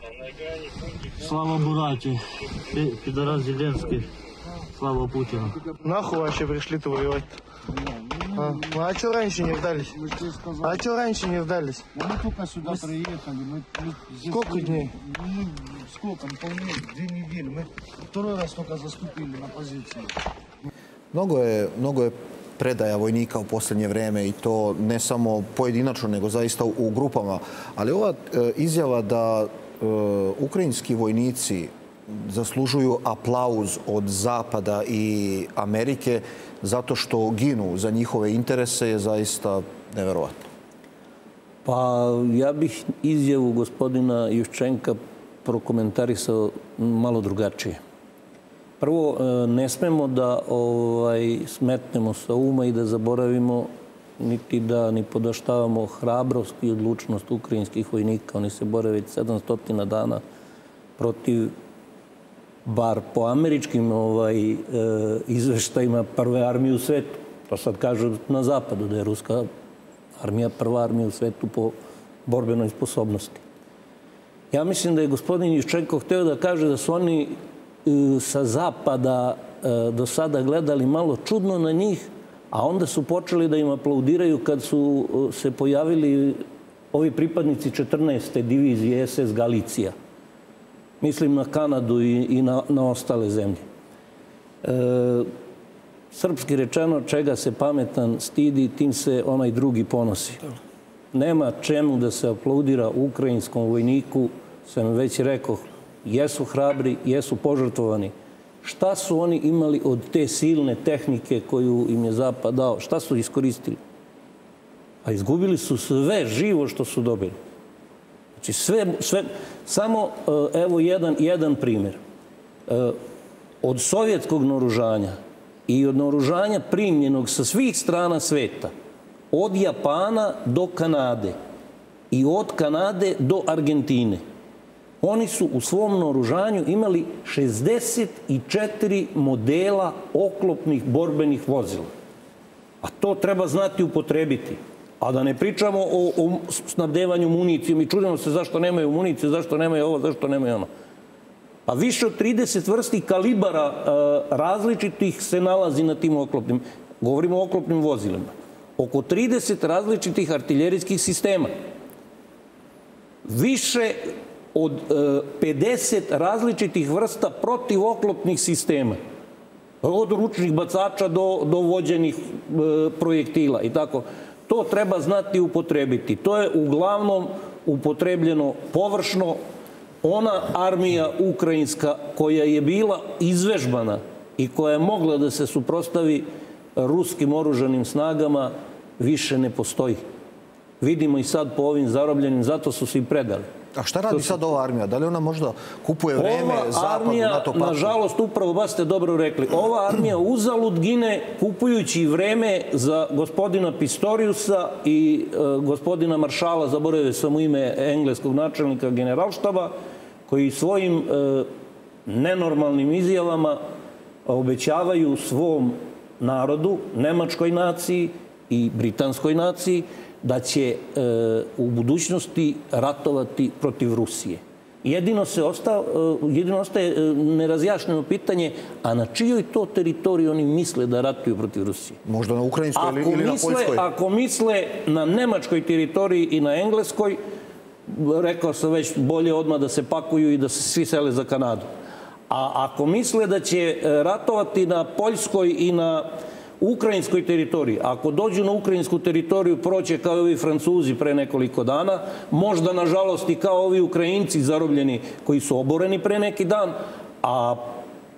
Слава Бурати. Пи- Пидорас Зеленский. Слава Путину. Нахуй вообще пришли-то воевать? А, ну а что раньше не сдались? А что раньше не сдались? Мы только сюда приехали. Мы, мы здесь Сколько были- дней? Мы, сколько? Ну, Полмесяца, две недели. Мы второй раз только заступили на позицию. Je, mnogo je predaja vojnika u posljednje vrijeme i to ne samo pojedinačno, nego zaista u, u grupama. Ali ova e, izjava da e, ukrajinski vojnici zaslužuju aplauz od Zapada i Amerike zato što ginu za njihove interese je zaista neverovatno. Pa ja bih izjavu gospodina Juščenka prokomentarisao malo drugačije. Prvo, e, ne smemo da ovaj, smetnemo sa uma i da zaboravimo niti da ni podaštavamo hrabrost i odlučnost ukrajinskih vojnika. Oni se bore već 700 dana protiv bar po američkim ovaj, e, izveštajima prve armije u svetu. To sad kažu na zapadu da je ruska armija prva armija u svetu po borbenoj sposobnosti. Ja mislim da je gospodin Juščenko hteo da kaže da su oni sa zapada e, do sada gledali malo čudno na njih, a onda su počeli da im aplaudiraju kad su e, se pojavili ovi pripadnici 14. divizije SS Galicija. Mislim na Kanadu i, i na, na ostale zemlje. E, srpski rečeno, čega se pametan stidi, tim se onaj drugi ponosi. Nema čemu da se aplaudira ukrajinskom vojniku, sam već rekao, jesu hrabri, jesu požrtvovani. Šta su oni imali od te silne tehnike koju im je Zapad dao? Šta su iskoristili? A izgubili su sve živo što su dobili. Znači sve, sve samo e, evo jedan, jedan primjer. E, Od sovjetskog naoružanja i od naoružanja primljenog sa svih strana sveta, od Japana do Kanade i od Kanade do Argentine, oni su u svom naoružanju imali 64 modela oklopnih borbenih vozila. A to treba znati upotrebiti. A da ne pričamo o, o snabdevanju municijom i čudimo se zašto nemaju municije, zašto nemaju ovo, zašto nemaju ono. Pa više od 30 vrsti kalibara e, različitih se nalazi na tim oklopnim. Govorimo o oklopnim vozilima. Oko 30 različitih artiljerijskih sistema. Više od e, 50 različitih vrsta protivoklopnih sistema. Od ručnih bacača do, do vođenih e, projektila i tako. To treba znati upotrebiti. To je uglavnom upotrebljeno površno. Ona armija ukrajinska koja je bila izvežbana i koja je mogla da se suprostavi ruskim oružanim snagama više ne postoji. Vidimo i sad po ovim zarobljenim, zato su se i predali. A šta radi sad ova armija? Da li ona možda kupuje vreme Ova zapadu, armija, NATO paktu? nažalost, upravo baš ste dobro rekli, ova armija uzalud gine kupujući vreme za gospodina Pistoriusa i e, gospodina Maršala, zaboravio sam u ime engleskog načelnika generalštaba, koji svojim e, nenormalnim izjavama obećavaju svom narodu, nemačkoj naciji i britanskoj naciji, da će e, u budućnosti ratovati protiv Rusije. Jedino, se osta, e, jedino ostaje e, nerazjašnjeno pitanje, a na čijoj to teritoriji oni misle da ratuju protiv Rusije? Možda na ukrajinskoj ili, Ako ili na misle, poljskoj? ako misle na nemačkoj teritoriji i na engleskoj, rekao sam već bolje odmah da se pakuju i da se svi sele za Kanadu. A ako misle da će ratovati na Poljskoj i na ukrajinskoj teritoriji. Ako dođu na ukrajinsku teritoriju, proće kao i ovi Francuzi pre nekoliko dana, možda, nažalost, i kao ovi Ukrajinci zarobljeni koji su oboreni pre neki dan, a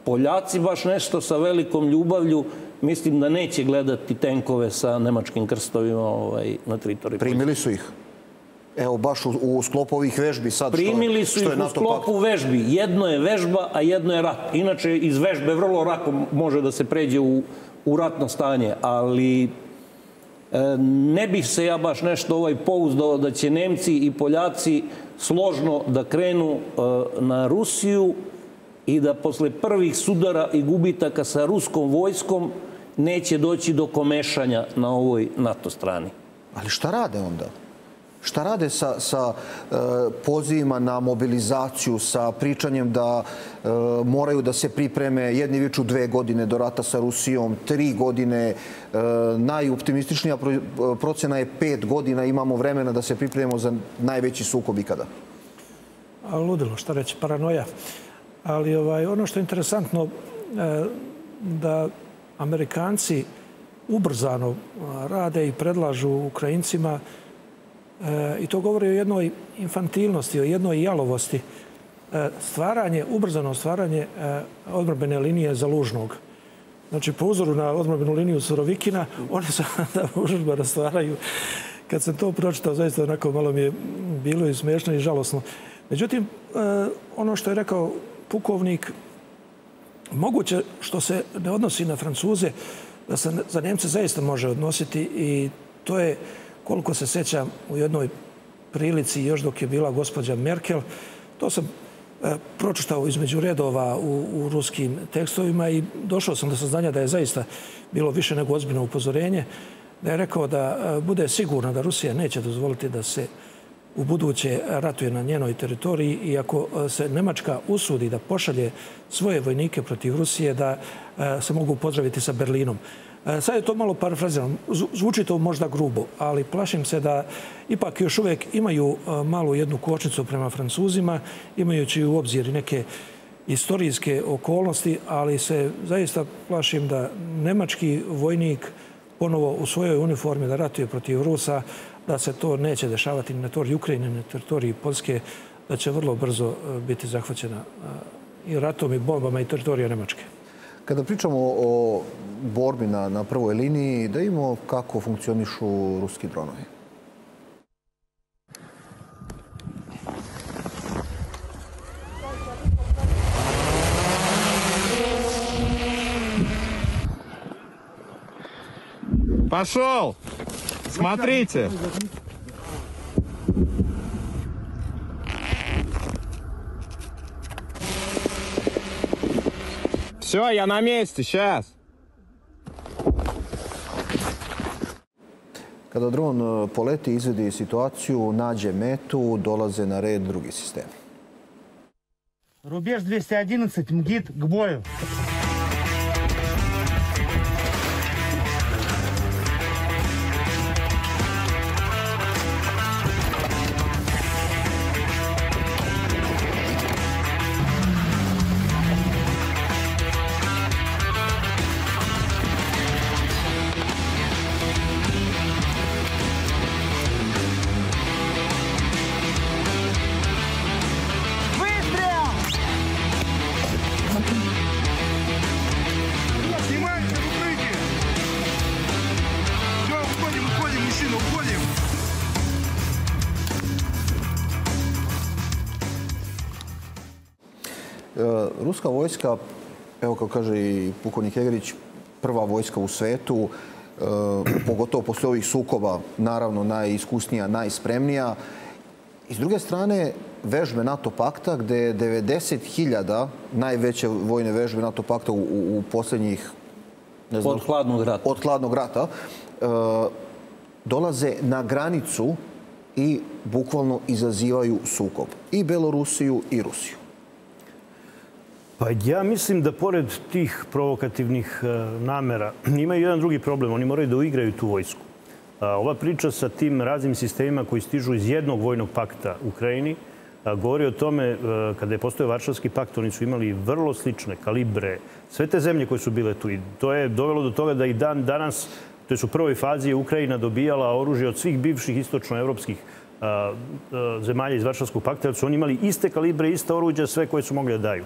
Poljaci baš nešto sa velikom ljubavlju mislim da neće gledati tenkove sa nemačkim krstovima ovaj, na teritoriji. Primili su ih. Evo, baš u, u sklopu ovih vežbi sad Primili su što je, ih u sklopu pakt. vežbi. Jedno je vežba, a jedno je rat. Inače, iz vežbe vrlo rako može da se pređe u, u ratno stanje, ali e, ne bih se ja baš nešto ovaj pouzdao da će Nemci i Poljaci složno da krenu e, na Rusiju i da posle prvih sudara i gubitaka sa ruskom vojskom neće doći do komešanja na ovoj NATO strani. Ali šta rade onda? Šta rade sa, sa e, pozivima na mobilizaciju, sa pričanjem da e, moraju da se pripreme jedni viču dve godine do rata sa Rusijom, tri godine, e, najoptimističnija procena je pet godina, imamo vremena da se pripremimo za najveći sukob ikada. A ludilo, šta reći, paranoja. Ali ovaj, ono što je interesantno, e, da Amerikanci ubrzano rade i predlažu Ukrajincima e, i to govori o jednoj infantilnosti, o jednoj jalovosti. E, stvaranje, ubrzano stvaranje odbrbene linije za Lužnog. Znači, po uzoru na odbrbenu liniju Surovikina, oni su da užba da stvaraju. Kad sam to pročitao, zaista onako malo mi je bilo i smiješno i žalosno. Međutim, ono što je rekao pukovnik, moguće što se ne odnosi na Francuze, da se za Njemce zaista može odnositi i to je, koliko se sećam, u jednoj prilici još dok je bila gospođa Merkel, to sam e, pročitao između redova u, u ruskim tekstovima i došao sam do saznanja da je zaista bilo više nego ozbiljno upozorenje, da je rekao da e, bude sigurno da Rusija neće dozvoliti da se u buduće ratuje na njenoj teritoriji i ako e, se Nemačka usudi da pošalje svoje vojnike protiv Rusije, da se mogu pozdraviti sa Berlinom. E, sad je to malo parafrazirano. Zvuči to možda grubo, ali plašim se da ipak još uvijek imaju malu jednu kočnicu prema Francuzima, imajući u obzir neke istorijske okolnosti, ali se zaista plašim da nemački vojnik ponovo u svojoj uniformi da ratuje protiv Rusa, da se to neće dešavati na teritoriji Ukrajine, na teritoriji Polske, da će vrlo brzo e, biti zahvaćena e, i ratom i bombama i teritorija Nemačke. Kada pričamo o borbi na, na prvoj liniji, da imamo kako funkcionišu ruski dronovi. Пошел! Смотрите! Все, я на месте, сейчас. Kada dron e, poleti, izvedi situaciju, nađe metu, dolaze na red drugi sistemi. Рубеж 211, МГИТ к бою. Ruska vojska, evo kao kaže i pukovnik Egerić, prva vojska u svetu, e, pogotovo posle ovih sukoba, naravno najiskusnija, najspremnija. I s druge strane, vežbe NATO pakta, gde je 90.000 najveće vojne vežbe NATO pakta u, u, u posljednjih... Ne znam, od hladnog rata. Od hladnog rata. E, dolaze na granicu i bukvalno izazivaju sukob. I Belorusiju i Rusiju. Pa ja mislim da pored tih provokativnih e, namera imaju jedan drugi problem. Oni moraju da uigraju tu vojsku. Ova priča sa tim raznim sistemima koji stižu iz jednog vojnog pakta Ukrajini govori o tome, kada je postojao Varšavski pakt, oni su imali vrlo slične kalibre, sve te zemlje koje su bile tu. I to je dovelo do toga da i dan danas, to je u prvoj fazi, Ukrajina dobijala oružje od svih bivših istočnoevropskih zemalja iz Varšavskog pakta, jer su oni imali iste kalibre, iste oruđa, sve koje su mogli da daju.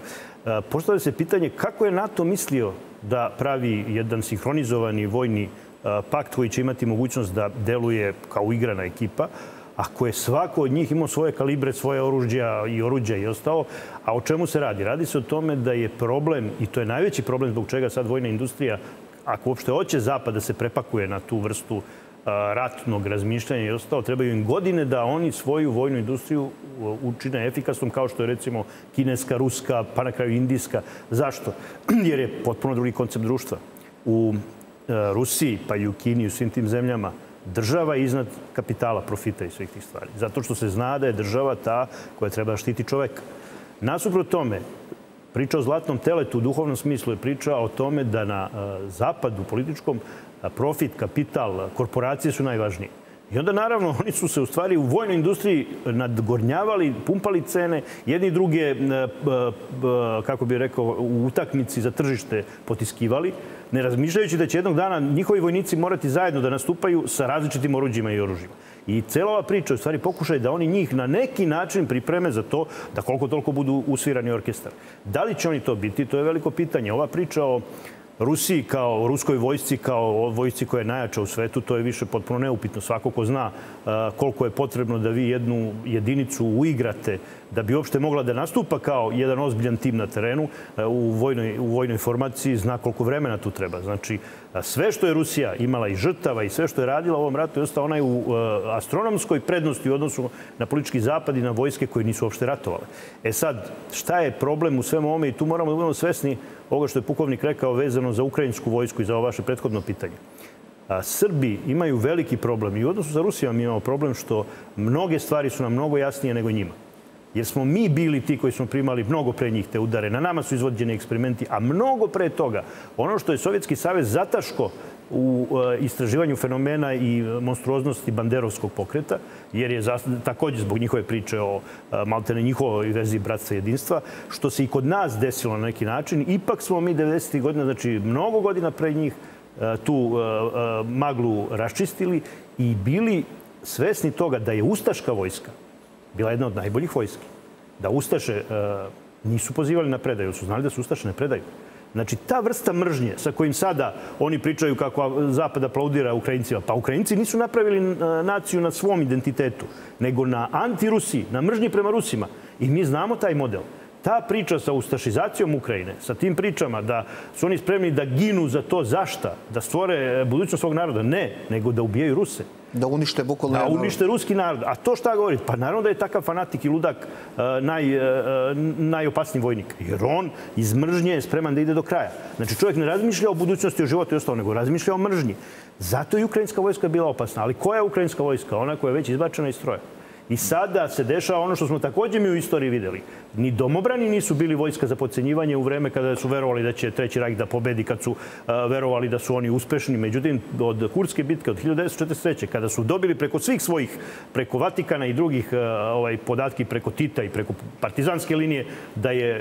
Postavlja se pitanje kako je NATO mislio da pravi jedan sinhronizovani vojni pakt koji će imati mogućnost da deluje kao igrana ekipa, ako je svako od njih imao svoje kalibre, svoje oružja i oruđa i ostao, a o čemu se radi? Radi se o tome da je problem, i to je najveći problem zbog čega sad vojna industrija, ako uopšte hoće Zapad da se prepakuje na tu vrstu ratnog razmišljanja i ostalo, trebaju im godine da oni svoju vojnu industriju učine efikasnom, kao što je recimo kineska, ruska, pa na kraju indijska. Zašto? Jer je potpuno drugi koncept društva. U Rusiji, pa i u Kini, u svim tim zemljama, država je iznad kapitala, profita i svih tih stvari. Zato što se zna da je država ta koja treba da štiti čoveka. Nasuprot tome, priča o zlatnom teletu u duhovnom smislu je priča o tome da na zapadu političkom profit, kapital, korporacije su najvažnije. I onda, naravno, oni su se u stvari u vojnoj industriji nadgornjavali, pumpali cene, jedni druge, kako bih rekao, u utakmici za tržište potiskivali, ne razmišljajući da će jednog dana njihovi vojnici morati zajedno da nastupaju sa različitim oruđima i oružjima. I cela ova priča u stvari pokušaj da oni njih na neki način pripreme za to da koliko toliko budu usvirani orkestar. Da li će oni to biti, to je veliko pitanje. Ova priča o Rusiji kao ruskoj vojsci, kao vojsci koja je najjača u svetu, to je više potpuno neupitno. Svako ko zna koliko je potrebno da vi jednu jedinicu uigrate da bi uopšte mogla da nastupa kao jedan ozbiljan tim na terenu u vojnoj, u vojnoj formaciji, zna koliko vremena tu treba. Znači, sve što je Rusija imala i žrtava i sve što je radila u ovom ratu je ostao onaj u astronomskoj prednosti u odnosu na politički zapad i na vojske koje nisu uopšte ratovale. E sad, šta je problem u svemu ovome i tu moramo da budemo svesni ovoga što je pukovnik rekao vezano za ukrajinsku vojsku i za ovo vaše prethodno pitanje. A, Srbi imaju veliki problem i u odnosu sa Rusijom imamo problem što mnoge stvari su nam mnogo jasnije nego njima. Jer smo mi bili ti koji smo primali mnogo pre njih te udare. Na nama su izvođeni eksperimenti, a mnogo pre toga ono što je Sovjetski savez zataško u istraživanju fenomena i monstruoznosti banderovskog pokreta, jer je takođe zbog njihove priče o maltene njihovoj vezi bratstva i jedinstva, što se i kod nas desilo na neki način. Ipak smo mi 90. godina, znači mnogo godina pre njih, tu maglu raščistili i bili svesni toga da je Ustaška vojska bila jedna od najboljih vojski. Da Ustaše nisu pozivali na predaju, su znali da su Ustaše ne predaju. Znači, ta vrsta mržnje sa kojim sada oni pričaju kako Zapad aplaudira Ukrajincima, pa Ukrajinci nisu napravili naciju na svom identitetu, nego na anti-Rusiji, na mržnji prema Rusima. I mi znamo taj model. Ta priča sa ustašizacijom Ukrajine, sa tim pričama da su oni spremni da ginu za to zašta, da stvore budućnost svog naroda, ne, nego da ubijaju Ruse. Da unište bukvalno... Da unište ruski narod. A to šta govori? Pa naravno da je takav fanatik i ludak naj, najopasniji vojnik. Jer on iz mržnje je spreman da ide do kraja. Znači čovjek ne razmišlja o budućnosti, o životu i ostalo, nego razmišlja o mržnji. Zato je ukrajinska vojska bila opasna. Ali koja je ukrajinska vojska? Ona koja je već izbačena iz stroja. I sada se dešava ono što smo takođe mi u istoriji videli. Ni domobrani nisu bili vojska za pocenjivanje u vreme kada su verovali da će Treći rajk da pobedi, kad su verovali da su oni uspešni. Međutim, od Kurske bitke od 1943. kada su dobili preko svih svojih, preko Vatikana i drugih ovaj, podatki preko Tita i preko partizanske linije da je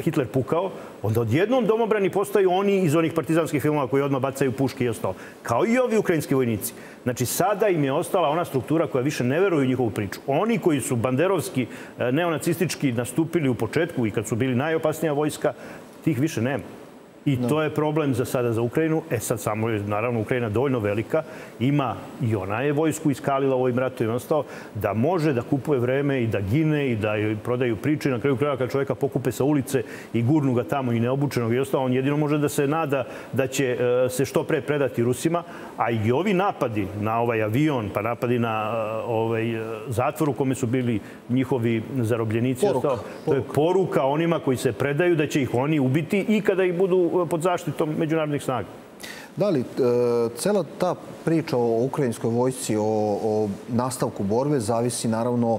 Hitler pukao, onda odjednom domobrani postaju oni iz onih partizanskih filmova koji odmah bacaju puške i ostalo. Kao i ovi ukrajinski vojnici. Znači, sada im je ostala ona struktura koja više ne veruje u njihovu priču. Oni koji su banderovski, neonacistički nastupili u početku i kad su bili najopasnija vojska, tih više nema. I to je problem za sada za Ukrajinu. E sad samo je, naravno, Ukrajina dovoljno velika. Ima i ona je vojsku iskalila u ovim ratovima ostao da može da kupuje vreme i da gine i da joj prodaju priče. Na kraju kraja kad čovjeka pokupe sa ulice i gurnu ga tamo i neobučenog i ostao, on jedino može da se nada da će se što pre predati Rusima. A i ovi napadi na ovaj avion, pa napadi na ovaj zatvor u kome su bili njihovi zarobljenici, ostao, to je poruka onima koji se predaju da će ih oni ubiti i kada ih budu pod zaštitom međunarodnih snaga. Da li cela ta priča o ukrajinskoj vojsci, o, o nastavku borbe, zavisi naravno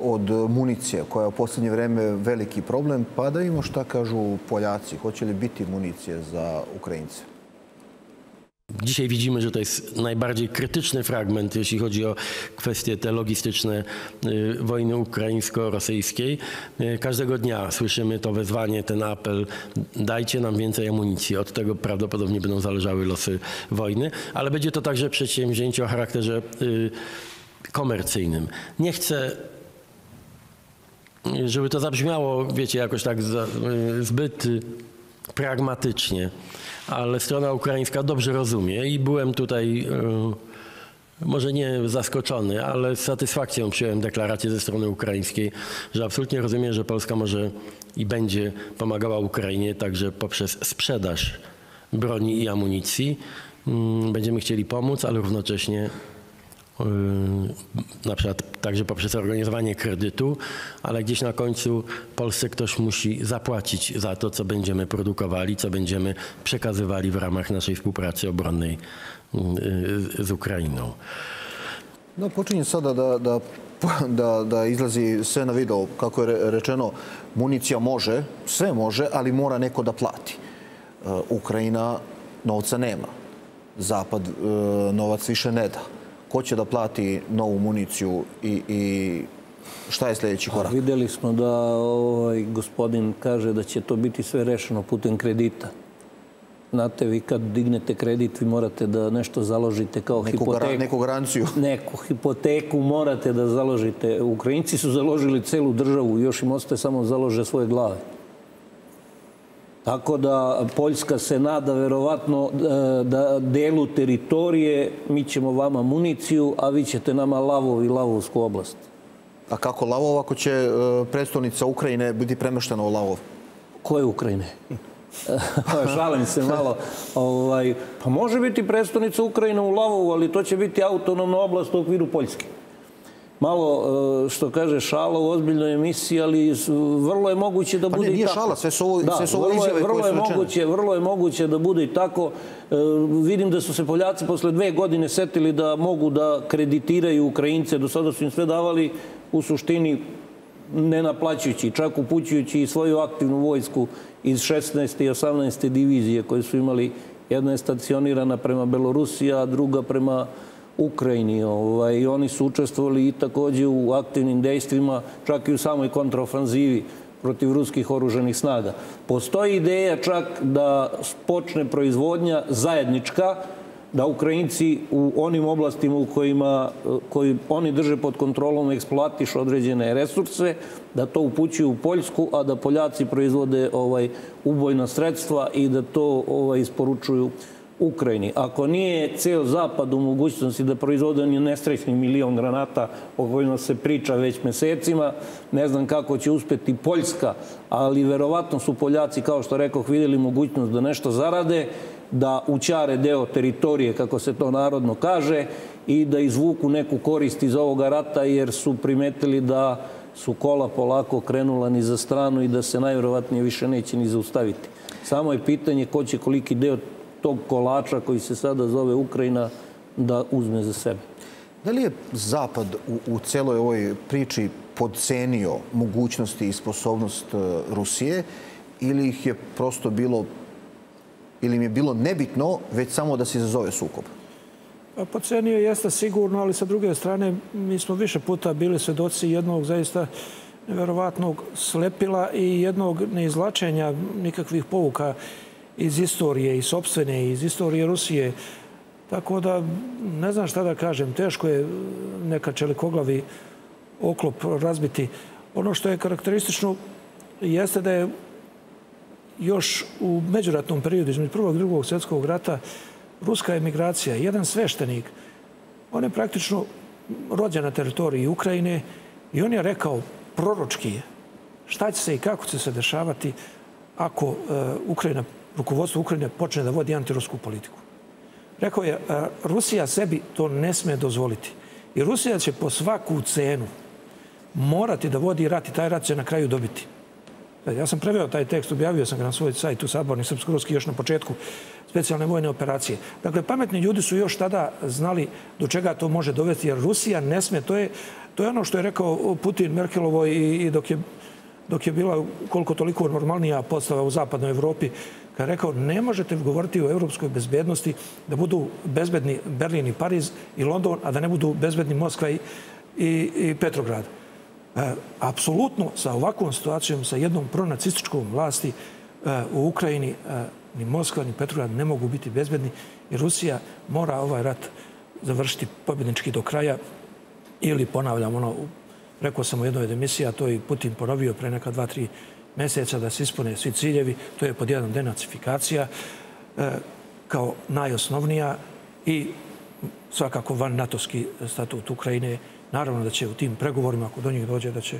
od municije, koja je u poslednje vreme veliki problem, pa da imamo šta kažu Poljaci. Hoće li biti municije za Ukrajince? Dzisiaj widzimy, że to jest najbardziej krytyczny fragment, jeśli chodzi o kwestie te logistyczne y, wojny ukraińsko-rosyjskiej. Y, każdego dnia słyszymy to wezwanie, ten apel, dajcie nam więcej amunicji. Od tego prawdopodobnie będą zależały losy wojny, ale będzie to także przedsięwzięcie o charakterze y, komercyjnym. Nie chcę żeby to zabrzmiało, wiecie, jakoś tak zbyt pragmatycznie, ale strona ukraińska dobrze rozumie i byłem tutaj może nie zaskoczony, ale z satysfakcją przyjąłem deklarację ze strony ukraińskiej, że absolutnie rozumie, że Polska może i będzie pomagała Ukrainie także poprzez sprzedaż broni i amunicji. Będziemy chcieli pomóc, ale równocześnie na przykład także poprzez organizowanie kredytu, ale gdzieś na końcu Polsce ktoś musi zapłacić za to, co będziemy produkowali, co będziemy przekazywali w ramach naszej współpracy obronnej z Ukrajiną. No, počinje sada da, da, da, da izlazi sve na video, kako je rečeno, municija može, sve može, ali mora neko da plati. Ukrajina novca nema. Zapad novac više ne da ko će da plati novu municiju i, i šta je sljedeći korak? A videli smo da ovaj, gospodin kaže da će to biti sve rešeno putem kredita. Znate, vi kad dignete kredit, vi morate da nešto založite kao neku hipoteku. Neku garanciju. Neku hipoteku morate da založite. Ukrajinci su založili celu državu, još im ostaje samo založe svoje glave. Tako da Poljska se nada verovatno da delu teritorije mi ćemo vama municiju, a vi ćete nama Lavov i Lavovsku oblast. A kako Lavov ako će predstavnica Ukrajine biti premeštena u Lavov? Koje Ukrajine? Šalim se malo. Ovaj, pa može biti predstavnica Ukrajine u Lavovu, ali to će biti autonomna oblast u okviru Poljske malo, što kaže, šala u ozbiljnoj emisiji, ali vrlo je moguće da pa bude ne, nije i tako. šala, sve su ovo, da, sve su ovo vrlo, izjave vrlo koje je su moguće, Vrlo je moguće da bude i tako. E, vidim da su se Poljaci posle dve godine setili da mogu da kreditiraju Ukrajince. Do sada su im sve davali u suštini ne naplaćujući, čak upućujući i svoju aktivnu vojsku iz 16. i 18. divizije koje su imali. Jedna je stacionirana prema Belorusiji, a druga prema Ukrajini. Ovaj, oni su učestvovali i takođe u aktivnim dejstvima, čak i u samoj kontraofanzivi protiv ruskih oruženih snaga. Postoji ideja čak da počne proizvodnja zajednička, da Ukrajinci u onim oblastima u kojima koji oni drže pod kontrolom eksploatišu određene resurse, da to upućuju u Poljsku, a da Poljaci proizvode ovaj ubojna sredstva i da to ovaj isporučuju Ukrajini. Ako nije ceo zapad u mogućnosti da proizvode ni nesrećni milion granata o kojima se priča već mesecima, ne znam kako će uspeti Poljska, ali verovatno su Poljaci, kao što rekoh, videli mogućnost da nešto zarade, da učare deo teritorije, kako se to narodno kaže, i da izvuku neku korist iz ovoga rata, jer su primetili da su kola polako krenula ni za stranu i da se najverovatnije više neće ni zaustaviti. Samo je pitanje ko će koliki deo tog kolača koji se sada zove Ukrajina da uzme za sebe. Da li je Zapad u, u celoj ovoj priči podcenio mogućnosti i sposobnost Rusije ili ih je prosto bilo ili im je bilo nebitno već samo da se izazove sukob? Pa Pocenio jeste sigurno, ali sa druge strane mi smo više puta bili svedoci jednog zaista neverovatnog slepila i jednog neizlačenja nikakvih povuka iz istorije i sobstvene, iz istorije Rusije. Tako da, ne znam šta da kažem, teško je neka čelikoglavi oklop razbiti. Ono što je karakteristično jeste da je još u međuratnom periodu, između prvog i drugog svjetskog rata, ruska emigracija, jedan sveštenik, on je praktično rođen na teritoriji Ukrajine i on je rekao proročki šta će se i kako će se dešavati ako Ukrajina rukovodstvo Ukrajine počne da vodi antirusku politiku. Rekao je, Rusija sebi to ne sme dozvoliti. I Rusija će po svaku cenu morati da vodi rat i taj rat će na kraju dobiti. Ja sam preveo taj tekst, objavio sam ga na svoj sajtu Saborni Srpsko-Ruski još na početku specijalne vojne operacije. Dakle, pametni ljudi su još tada znali do čega to može dovesti, jer Rusija ne sme, to je, to je ono što je rekao Putin Merkelovo i, i dok je dok je bila koliko toliko normalnija postava u zapadnoj Evropi, kad je rekao ne možete govoriti o europskoj bezbednosti da budu bezbedni Berlin i Pariz i London, a da ne budu bezbedni Moskva i, i, i Petrograd. E, apsolutno sa ovakvom situacijom, sa jednom pronacističkom vlasti e, u Ukrajini, e, ni Moskva ni Petrograd ne mogu biti bezbedni i Rusija mora ovaj rat završiti pobjednički do kraja ili ponavljam ono, rekao sam u jednoj od emisija, to i Putin ponovio pre neka dva, tri mjeseca da se ispune svi ciljevi, to je pod jedan denacifikacija e, kao najosnovnija i svakako van natovski statut Ukrajine. Naravno da će u tim pregovorima, ako do njih dođe, da će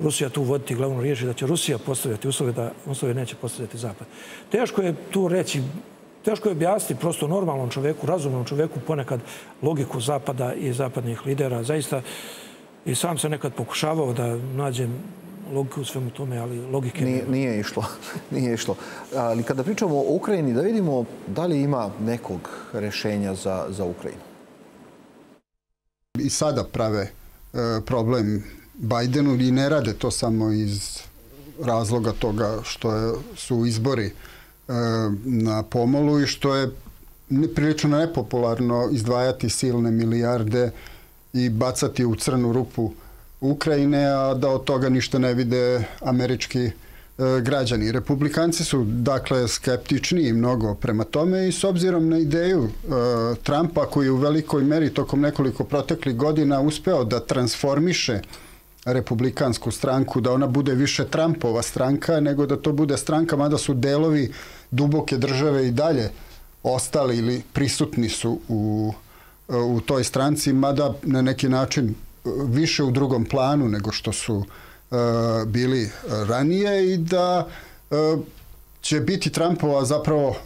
Rusija tu voditi glavnu riječ i da će Rusija postavljati uslove da uslove neće postavljati Zapad. Teško je tu reći, teško je objasniti prosto normalnom čoveku, razumnom čoveku ponekad logiku Zapada i zapadnih lidera. Zaista i sam sam nekad pokušavao da nađem logiku u svemu tome, ali logike... Nije, nije išlo. nije išlo. Ali kada pričamo o Ukrajini, da vidimo da li ima nekog rešenja za, za Ukrajinu. I sada prave e, problem Bajdenu i ne rade to samo iz razloga toga što je, su izbori e, na pomolu i što je prilično nepopularno izdvajati silne milijarde i bacati u crnu rupu Ukrajine, a da od toga ništa ne vide američki e, građani. Republikanci su dakle skeptični mnogo prema tome i s obzirom na ideju e, Trumpa koji u velikoj meri tokom nekoliko proteklih godina uspeo da transformiše republikansku stranku, da ona bude više Trumpova stranka nego da to bude stranka, mada su delovi duboke države i dalje ostali ili prisutni su u, u toj stranci, mada na neki način više u drugom planu nego što su uh, bili ranije i da uh, će biti Trumpova zapravo uh,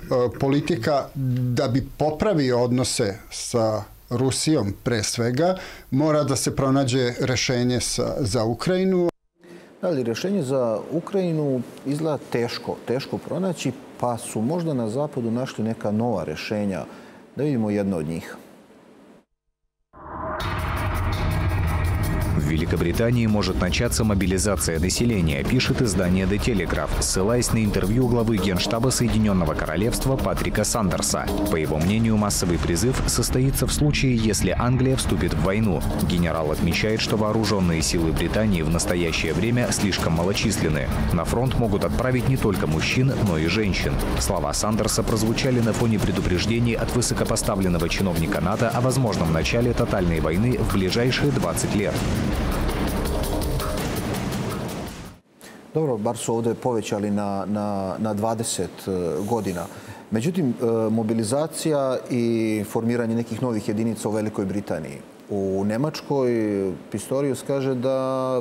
politika da bi popravio odnose sa Rusijom pre svega, mora da se pronađe rešenje sa, za Ukrajinu. Ali rešenje za Ukrajinu izgleda teško, teško pronaći, pa su možda na zapadu našli neka nova rešenja. Da vidimo jedno od njih. Великобритании может начаться мобилизация населения, пишет издание The Telegraph, ссылаясь на интервью главы Генштаба Соединенного Королевства Патрика Сандерса. По его мнению, массовый призыв состоится в случае, если Англия вступит в войну. Генерал отмечает, что вооруженные силы Британии в настоящее время слишком малочисленны. На фронт могут отправить не только мужчин, но и женщин. Слова Сандерса прозвучали на фоне предупреждений от высокопоставленного чиновника НАТО о возможном начале тотальной войны в ближайшие 20 лет. Dobro, bar su ovdje povećali na, na, na 20 e, godina. Međutim, e, mobilizacija i formiranje nekih novih jedinica u Velikoj Britaniji. U Nemačkoj Pistorius kaže da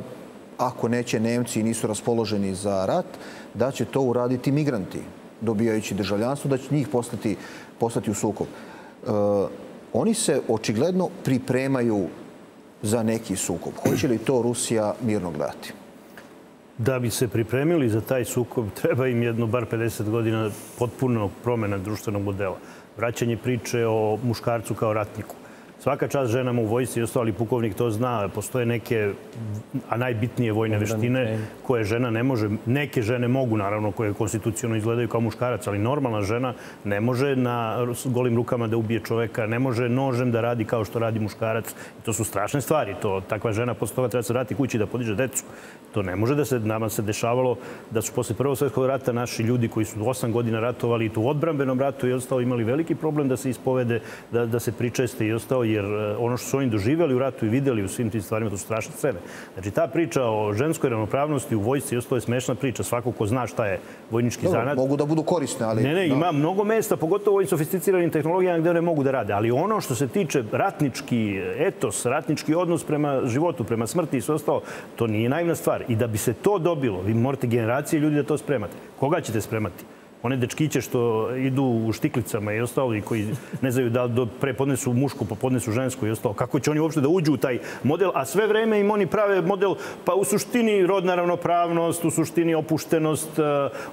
ako neće Nemci nisu raspoloženi za rat, da će to uraditi migranti, dobijajući državljanstvo, da će njih poslati, poslati u sukob. E, oni se očigledno pripremaju za neki sukob. Hoće li to Rusija mirno gledati? Da bi se pripremili za taj sukob, treba im jedno bar 50 godina potpuno promjena društvenog modela. Vraćanje priče o muškarcu kao ratniku svaka čast ženama u vojsci i ostali pukovnik to zna. Postoje neke, a najbitnije vojne veštine koje žena ne može, neke žene mogu naravno koje konstitucijalno izgledaju kao muškarac, ali normalna žena ne može na golim rukama da ubije čoveka, ne može nožem da radi kao što radi muškarac. I to su strašne stvari. To, takva žena posle toga treba se vrati kući da podiže decu. To ne može da se, nama se dešavalo da su posle Prvog svjetskog rata naši ljudi koji su osam godina ratovali i tu odbrambenom ratu i ostalo imali veliki problem da se ispovede, da, da se pričeste i ostao, jer e, ono što su oni doživjeli u ratu i videli u svim tim stvarima, to su strašne scene. Znači, ta priča o ženskoj ravnopravnosti u vojsci i ostalo je smešna priča. Svako ko zna šta je vojnički Dobro, zanat. Mogu da budu korisne, ali... Ne, ne, ima mnogo mesta, pogotovo u ovim sofisticiranim tehnologijama gde one mogu da rade. Ali ono što se tiče ratnički etos, ratnički odnos prema životu, prema smrti i sve ostalo, to nije naivna stvar. I da bi se to dobilo, vi morate generacije ljudi da to spremate. Koga ćete spremati? One dečkiće što idu u štiklicama i ostalo i koji ne znaju da do pre podnesu mušku pa podnesu žensku i ostalo. Kako će oni uopšte da uđu u taj model? A sve vreme im oni prave model pa u suštini rodna ravnopravnost, u suštini opuštenost, uh,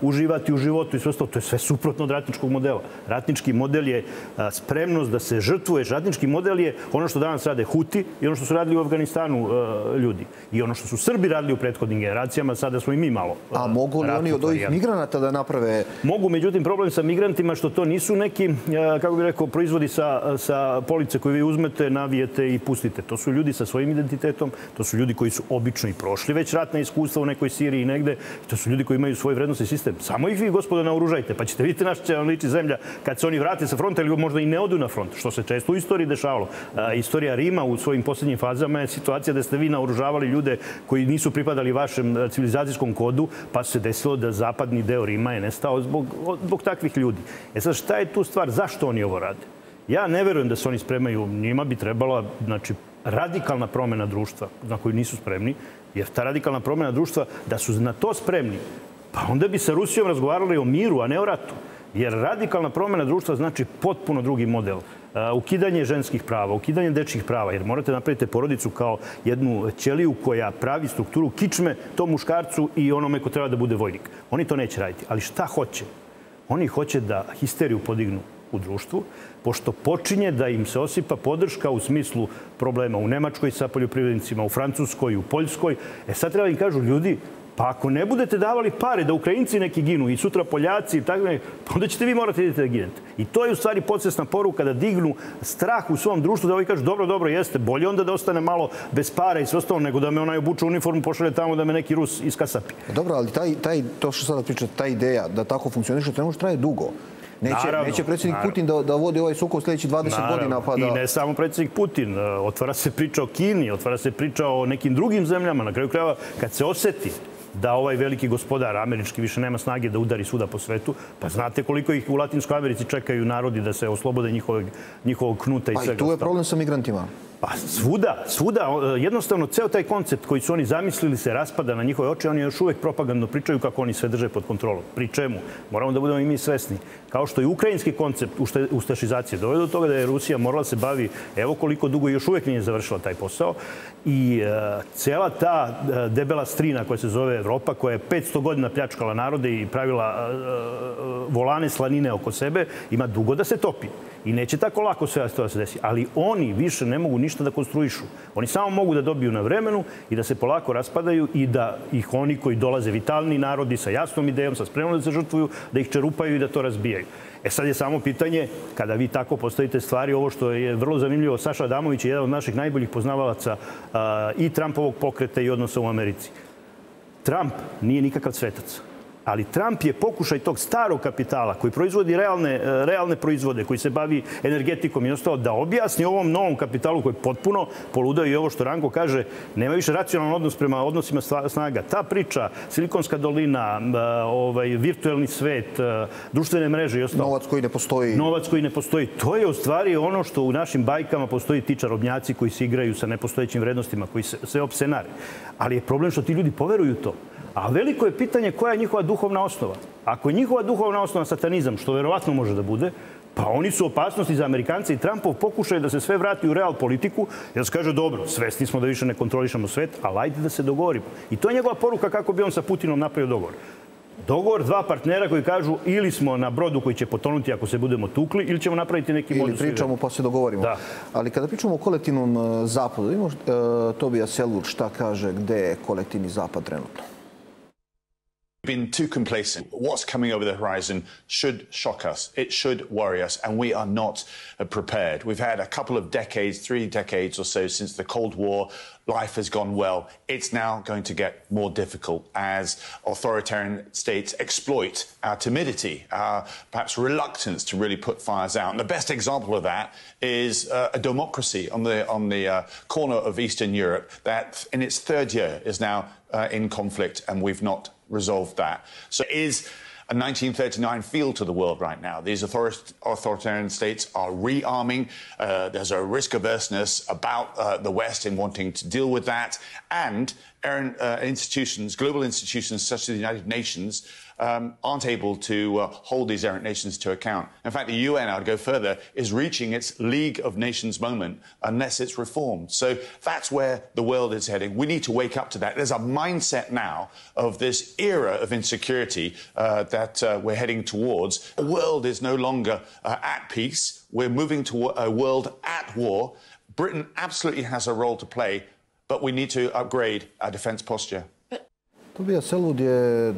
uživati u životu i sve ostalo. To je sve suprotno od ratničkog modela. Ratnički model je uh, spremnost da se žrtvuješ. Ratnički model je ono što danas rade Huti i ono što su radili u Afganistanu uh, ljudi. I ono što su Srbi radili u prethodnim generacijama, sada smo i mi malo. A mogu li oni od ovih migranata da naprave Mogu, međutim, problem sa migrantima što to nisu neki, e, kako bih rekao, proizvodi sa, sa police koje vi uzmete, navijete i pustite. To su ljudi sa svojim identitetom, to su ljudi koji su obično i prošli već ratne iskustva u nekoj Siriji i negde. To su ljudi koji imaju svoj vrednostni sistem. Samo ih vi, gospodo, naoružajte, pa ćete vidjeti naš će vam liči zemlja kad se oni vrate sa fronta ili možda i ne odu na front, što se često u istoriji dešavalo. A, istorija Rima u svojim posljednjim fazama je situacija da ste vi naoružavali ljude koji nisu pripadali vašem civilizacijskom kodu, pa se desilo da zapadni deo Rima je nestao zbog, zbog takvih ljudi. E sad, šta je tu stvar? Zašto oni ovo rade? Ja ne verujem da se oni spremaju. Njima bi trebala, znači, radikalna promena društva na koju nisu spremni, jer ta radikalna promena društva, da su na to spremni, pa onda bi sa Rusijom razgovarali o miru, a ne o ratu. Jer radikalna promena društva znači potpuno drugi model. Ukidanje ženskih prava, ukidanje dečjih prava, jer morate napraviti porodicu kao jednu ćeliju koja pravi strukturu kičme tom muškarcu i onome ko treba da bude vojnik. Oni to neće raditi. Ali šta hoće? Oni hoće da histeriju podignu u društvu, pošto počinje da im se osipa podrška u smislu problema u Nemačkoj sa poljoprivrednicima, u Francuskoj, u Poljskoj. E sad treba im kažu, ljudi, Pa ako ne budete davali pare da Ukrajinci neki ginu i sutra Poljaci i tako ne, pa onda ćete vi morati da idete da ginete. I to je u stvari podsvesna poruka da dignu strah u svom društvu, da ovi kažu dobro, dobro, jeste, bolje onda da ostane malo bez para i sve ostalo, nego da me onaj obuče uniformu, pošalje tamo da me neki Rus iskasapi. Dobro, ali taj, taj, to što sada pričate, ta ideja da tako funkcioniše, to ne može traje dugo. Neće, naravno, neće predsjednik naravno. Putin da, da vodi ovaj sukob sljedeći 20 naravno. godina. Pa da... I ne samo predsjednik Putin. Otvara se priča o Kini, otvara se priča o nekim drugim zemljama. Na kraju krajeva, kad se oseti da ovaj veliki gospodar američki više nema snage da udari svuda po svetu. Pa znate koliko ih u Latinskoj Americi čekaju narodi da se oslobode njihovog, njihovog knuta i pa svega. Pa i tu je problem sa migrantima. Pa svuda, svuda. Jednostavno, ceo taj koncept koji su oni zamislili se raspada na njihove oči. Oni još uvek propagandno pričaju kako oni sve drže pod kontrolom. Pri čemu? Moramo da budemo i mi svesni. Kao što i ukrajinski koncept ustašizacije dovede do toga da je Rusija morala se bavi, evo koliko dugo još uvek nije završila taj posao. I uh, cela ta uh, debela strina koja se zove Evropa, koja je 500 godina pljačkala narode i pravila volane slanine oko sebe, ima dugo da se topi. I neće tako lako sve to da se desi. Ali oni više ne mogu ništa da konstruišu. Oni samo mogu da dobiju na vremenu i da se polako raspadaju i da ih oni koji dolaze vitalni narodi sa jasnom idejom, sa spremnom da se žrtvuju, da ih čerupaju i da to razbijaju. E sad je samo pitanje, kada vi tako postavite stvari, ovo što je vrlo zanimljivo, Saša Adamović je jedan od naših najboljih poznavalaca i Trumpovog pokreta i odnosa u Americi. Trump nije nikakav svetac ali Trump je pokušaj tog starog kapitala koji proizvodi realne, realne proizvode, koji se bavi energetikom i ostalo, da objasni ovom novom kapitalu koji je potpuno poludao i ovo što Ranko kaže, nema više racionalan odnos prema odnosima snaga. Ta priča, Silikonska dolina, ovaj, virtuelni svet, društvene mreže i ostalo. Novac koji ne postoji. Novac koji ne postoji. To je u stvari ono što u našim bajkama postoji ti čarobnjaci koji se igraju sa nepostojećim vrednostima, koji se sve opsenare. Ali je problem što ti ljudi poveruju to. A veliko je pitanje koja je njihova duhovna osnova. Ako je njihova duhovna osnova satanizam, što verovatno može da bude, pa oni su opasnosti za Amerikance i Trumpov pokušaj da se sve vrati u real politiku, jer se kaže, dobro, svesni smo da više ne kontrolišemo svet, ali ajde da se dogovorimo. I to je njegova poruka kako bi on sa Putinom napravio dogovor. Dogovor dva partnera koji kažu ili smo na brodu koji će potonuti ako se budemo tukli ili ćemo napraviti neki modus. Ili pričamo pa se dogovorimo. Da. Ali kada pričamo o kolektivnom e, zapadu, imamo uh, Tobija Selur šta kaže gde je kolektivni zapad trenutno. Been too complacent. What's coming over the horizon should shock us. It should worry us, and we are not uh, prepared. We've had a couple of decades, three decades or so since the Cold War. Life has gone well. It's now going to get more difficult as authoritarian states exploit our timidity, our perhaps reluctance to really put fires out. And the best example of that is uh, a democracy on the on the uh, corner of Eastern Europe that, in its third year, is now uh, in conflict, and we've not resolved that. So it is a 1939 feel to the world right now. These authoritarian states are rearming. Uh, there's a risk averseness about uh, the West in wanting to deal with that. And uh, institutions, global institutions such as the United Nations, um, aren't able to uh, hold these errant nations to account. In fact, the UN, I'd go further, is reaching its League of Nations moment unless it's reformed. So that's where the world is heading. We need to wake up to that. There's a mindset now of this era of insecurity uh, that uh, we're heading towards. The world is no longer uh, at peace. We're moving to a world at war. Britain absolutely has a role to play, but we need to upgrade our defence posture. Tobija Selud je e,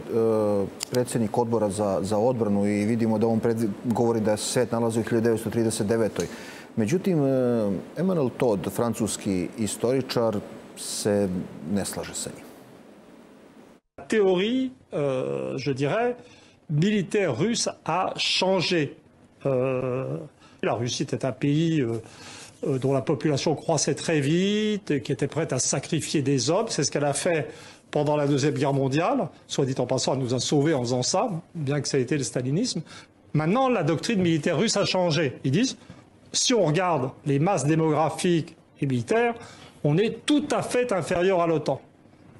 predsjednik odbora za, za odbranu i vidimo da on govori da se svet nalazi u 1939. Međutim, e, Emmanuel Todd, francuski istoričar, se ne slaže sa njim. Théorie, euh, je dirais, militaire russe a changé. Euh, la Russie était un pays euh, euh, dont la population croissait très vite, qui était prête à sacrifier des hommes. C'est ce qu'elle a fait pendant la Deuxième Guerre mondiale. Soit dit en passant, elle nous a sauvés en faisant ça, bien que ça ait été le stalinisme. Maintenant, la doctrine militaire russe a changé. Ils disent, si on regarde les masses démographiques et militaires, on est tout à fait inférieur à l'OTAN.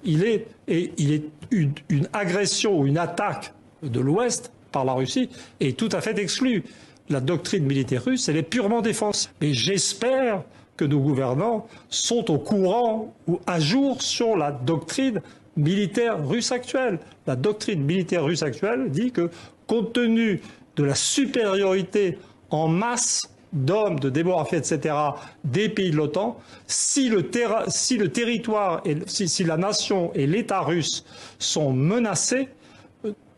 Il est, et il est une, agression ou une attaque de l'Ouest par la Russie est tout à fait exclue. La doctrine militaire russe, elle est purement défensive. Mais j'espère que nos gouvernants sont au courant ou à jour sur la doctrine militaire russe actuelle. La doctrine militaire russe actuelle dit que, compte tenu de la supériorité en masse d'hommes, de démographie, etc., des pays de l'OTAN, si, le territoire, et, si, si la nation et l'État russe sont menacés,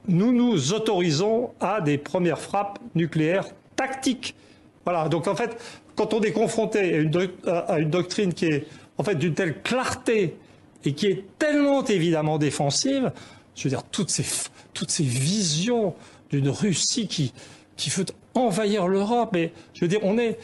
nous nous autorisons à des premières frappes nucléaires tactiques. Voilà, donc en fait, quand on est confronté à une doctrine qui est en fait d'une telle clarté et qui est tellement évidemment défensive, je veux dire, toutes ces, toutes ces visions d'une Russie qui, qui veut envahir l'Europe, mais je veux dire, on, est,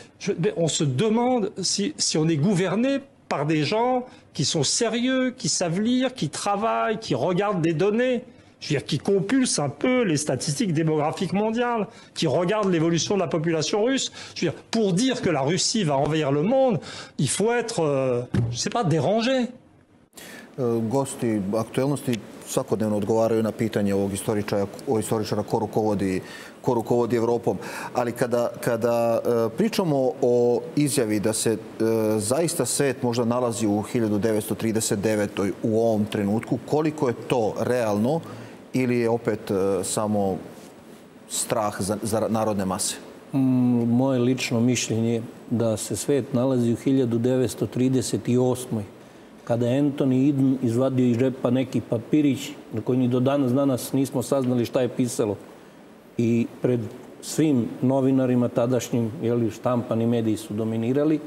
on se demande si, si on est gouverné par des gens qui sont sérieux, qui savent lire, qui travaillent, qui regardent des données je veux dire, qui compulse un peu les statistiques démographiques mondiales, qui regarde l'évolution de la population russe. Je veux dire, pour dire que la Russie va envahir le monde, il faut être, euh, je sais pas, dérangé. Gosti aktuelnosti svakodnevno odgovaraju na pitanje ovog istoričara, ko rukovodi, ko rukovodi Evropom. Ali kada, kada pričamo o izjavi da se zaista svet možda nalazi u 1939. u ovom trenutku, koliko je to realno ili je opet samo strah za, za narodne mase? Moje lično mišljenje je da se svet nalazi u 1938 kada je Anthony Eden izvadio iz džepa neki papirić na koji ni do danas danas nismo saznali šta je pisalo. I pred svim novinarima tadašnjim, jeli, štampani mediji su dominirali,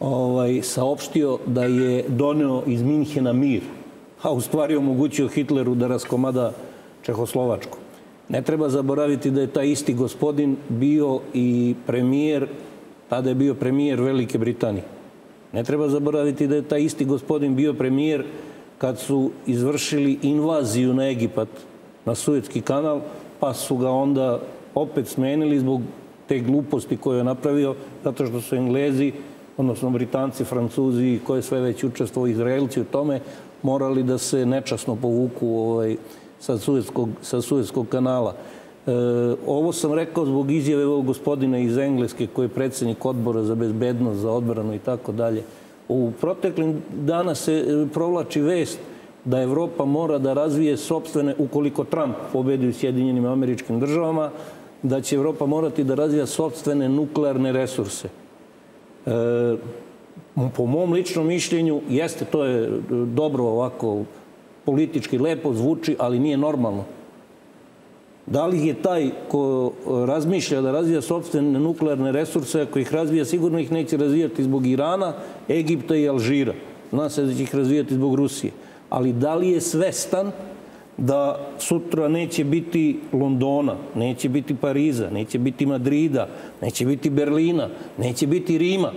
ovaj, saopštio da je doneo iz Minhena mir, a u stvari omogućio Hitleru da raskomada Čehoslovačku. Ne treba zaboraviti da je taj isti gospodin bio i premijer, tada je bio premijer Velike Britanije. Ne treba zaboraviti da je taj isti gospodin bio premijer kad su izvršili invaziju na Egipat, na Suetski kanal, pa su ga onda opet smenili zbog te gluposti koje je napravio, zato što su Englezi, odnosno Britanci, Francuzi i koje sve već učestvo Izraelci u tome, morali da se nečasno povuku ovaj, sa, Suetskog, sa Suetskog kanala. E, ovo sam rekao zbog izjave ovog gospodina iz Engleske koji je predsednik odbora za bezbednost, za odbranu i tako dalje. U proteklim dana se provlači vest da Evropa mora da razvije sobstvene, ukoliko Trump pobedi u Sjedinjenim američkim državama, da će Evropa morati da razvija sobstvene nuklearne resurse. E, po mom ličnom mišljenju, jeste, to je dobro ovako politički lepo zvuči, ali nije normalno. Da li je taj ko razmišlja da razvija sobstvene nuklearne resurse, ako ih razvija, sigurno ih neće razvijati zbog Irana, Egipta i Alžira. Zna se da će ih razvijati zbog Rusije. Ali da li je svestan da sutra neće biti Londona, neće biti Pariza, neće biti Madrida, neće biti Berlina, neće biti Rima.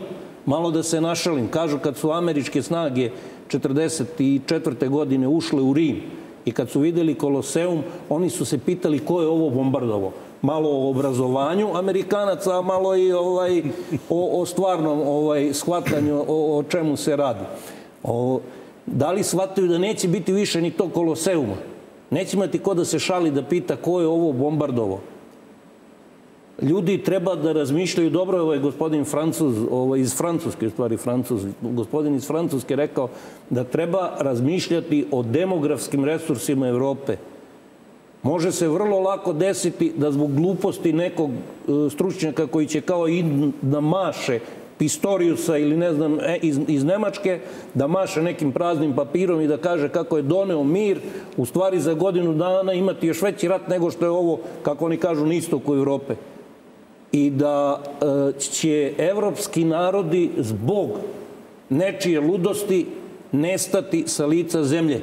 Malo da se našalim. Kažu kad su američke snage 44. godine ušle u Rim, I kad su videli Koloseum, oni su se pitali ko je ovo bombardovo. Malo o obrazovanju Amerikanaca, a malo i ovaj, o, o stvarnom ovaj, shvatanju o, o čemu se radi. O, da li shvataju da neće biti više ni to Koloseuma? Neće imati ko da se šali da pita ko je ovo bombardovo ljudi treba da razmišljaju, dobro ovaj gospodin Francuz, ovaj iz Francuske, stvari Francuz, gospodin iz Francuske rekao da treba razmišljati o demografskim resursima Evrope. Može se vrlo lako desiti da zbog gluposti nekog stručnjaka koji će kao i da maše Pistoriusa ili ne znam e, iz, iz Nemačke da maše nekim praznim papirom i da kaže kako je doneo mir, u stvari za godinu dana imati još veći rat nego što je ovo, kako oni kažu, na istoku Evrope. I da e, će evropski narodi zbog nečije ludosti nestati sa lica zemlje.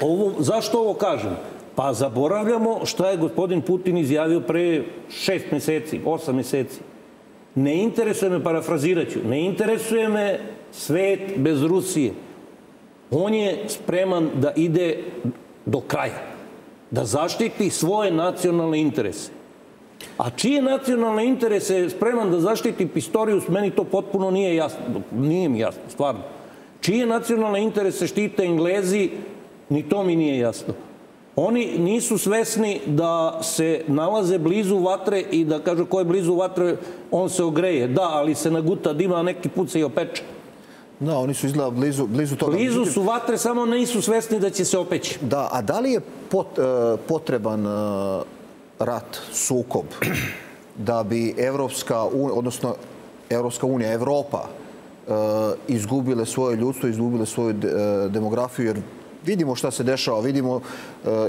Ovo, zašto ovo kažem? Pa zaboravljamo šta je gospodin Putin izjavio pre šest meseci, osam meseci. Ne interesuje me, parafrazirat ću, ne interesuje me svet bez Rusije. On je spreman da ide do kraja, da zaštiti svoje nacionalne interese. A čije nacionalne interese je spreman da zaštiti Pistorius, meni to potpuno nije jasno. Nije mi jasno, stvarno. Čije nacionalne interese štite Englezi, ni to mi nije jasno. Oni nisu svesni da se nalaze blizu vatre i da kažu ko je blizu vatre, on se ogreje. Da, ali se naguta dima, neki put se i opeče. Da, oni su izgleda blizu, blizu toga. Blizu su vatre, samo nisu svesni da će se opeći. Da, a da li je pot, e, potreban e, rat, sukob, da bi Evropska, odnosno Evropska unija, Evropa, e, izgubile svoje ljudstvo, izgubile svoju demografiju, jer vidimo šta se dešava, vidimo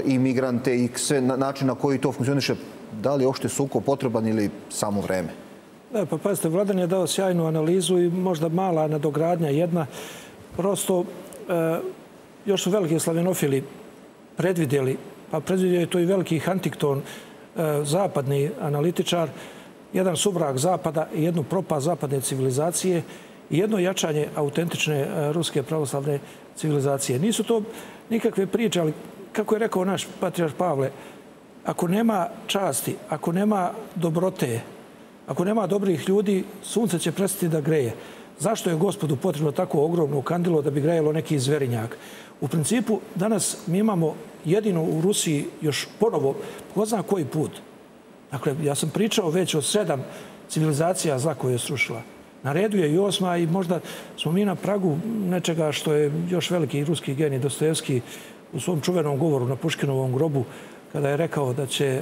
i migrante i sve način na koji to funkcioniše. Da li je ošte sukob potreban ili samo vreme? Da, pa pazite, Vladan je dao sjajnu analizu i možda mala nadogradnja jedna. Prosto, još su veliki slavenofili predvidjeli, pa predvidio je to i veliki Huntington, zapadni analitičar, jedan subrak zapada i jednu propa zapadne civilizacije i jedno jačanje autentične e, ruske pravoslavne civilizacije. Nisu to nikakve priče, ali kako je rekao naš patrijar Pavle, ako nema časti, ako nema dobrote, Ako nema dobrih ljudi, sunce će prestati da greje. Zašto je gospodu potrebno tako ogromno kandilo da bi grejalo neki zverinjak? U principu, danas mi imamo jedino u Rusiji još ponovo, ko zna koji put. Dakle, ja sam pričao već o sedam civilizacija zla koje je srušila. Na redu je i osma i možda smo mi na pragu nečega što je još veliki ruski genij Dostojevski u svom čuvenom govoru na Puškinovom grobu kada je rekao da će e,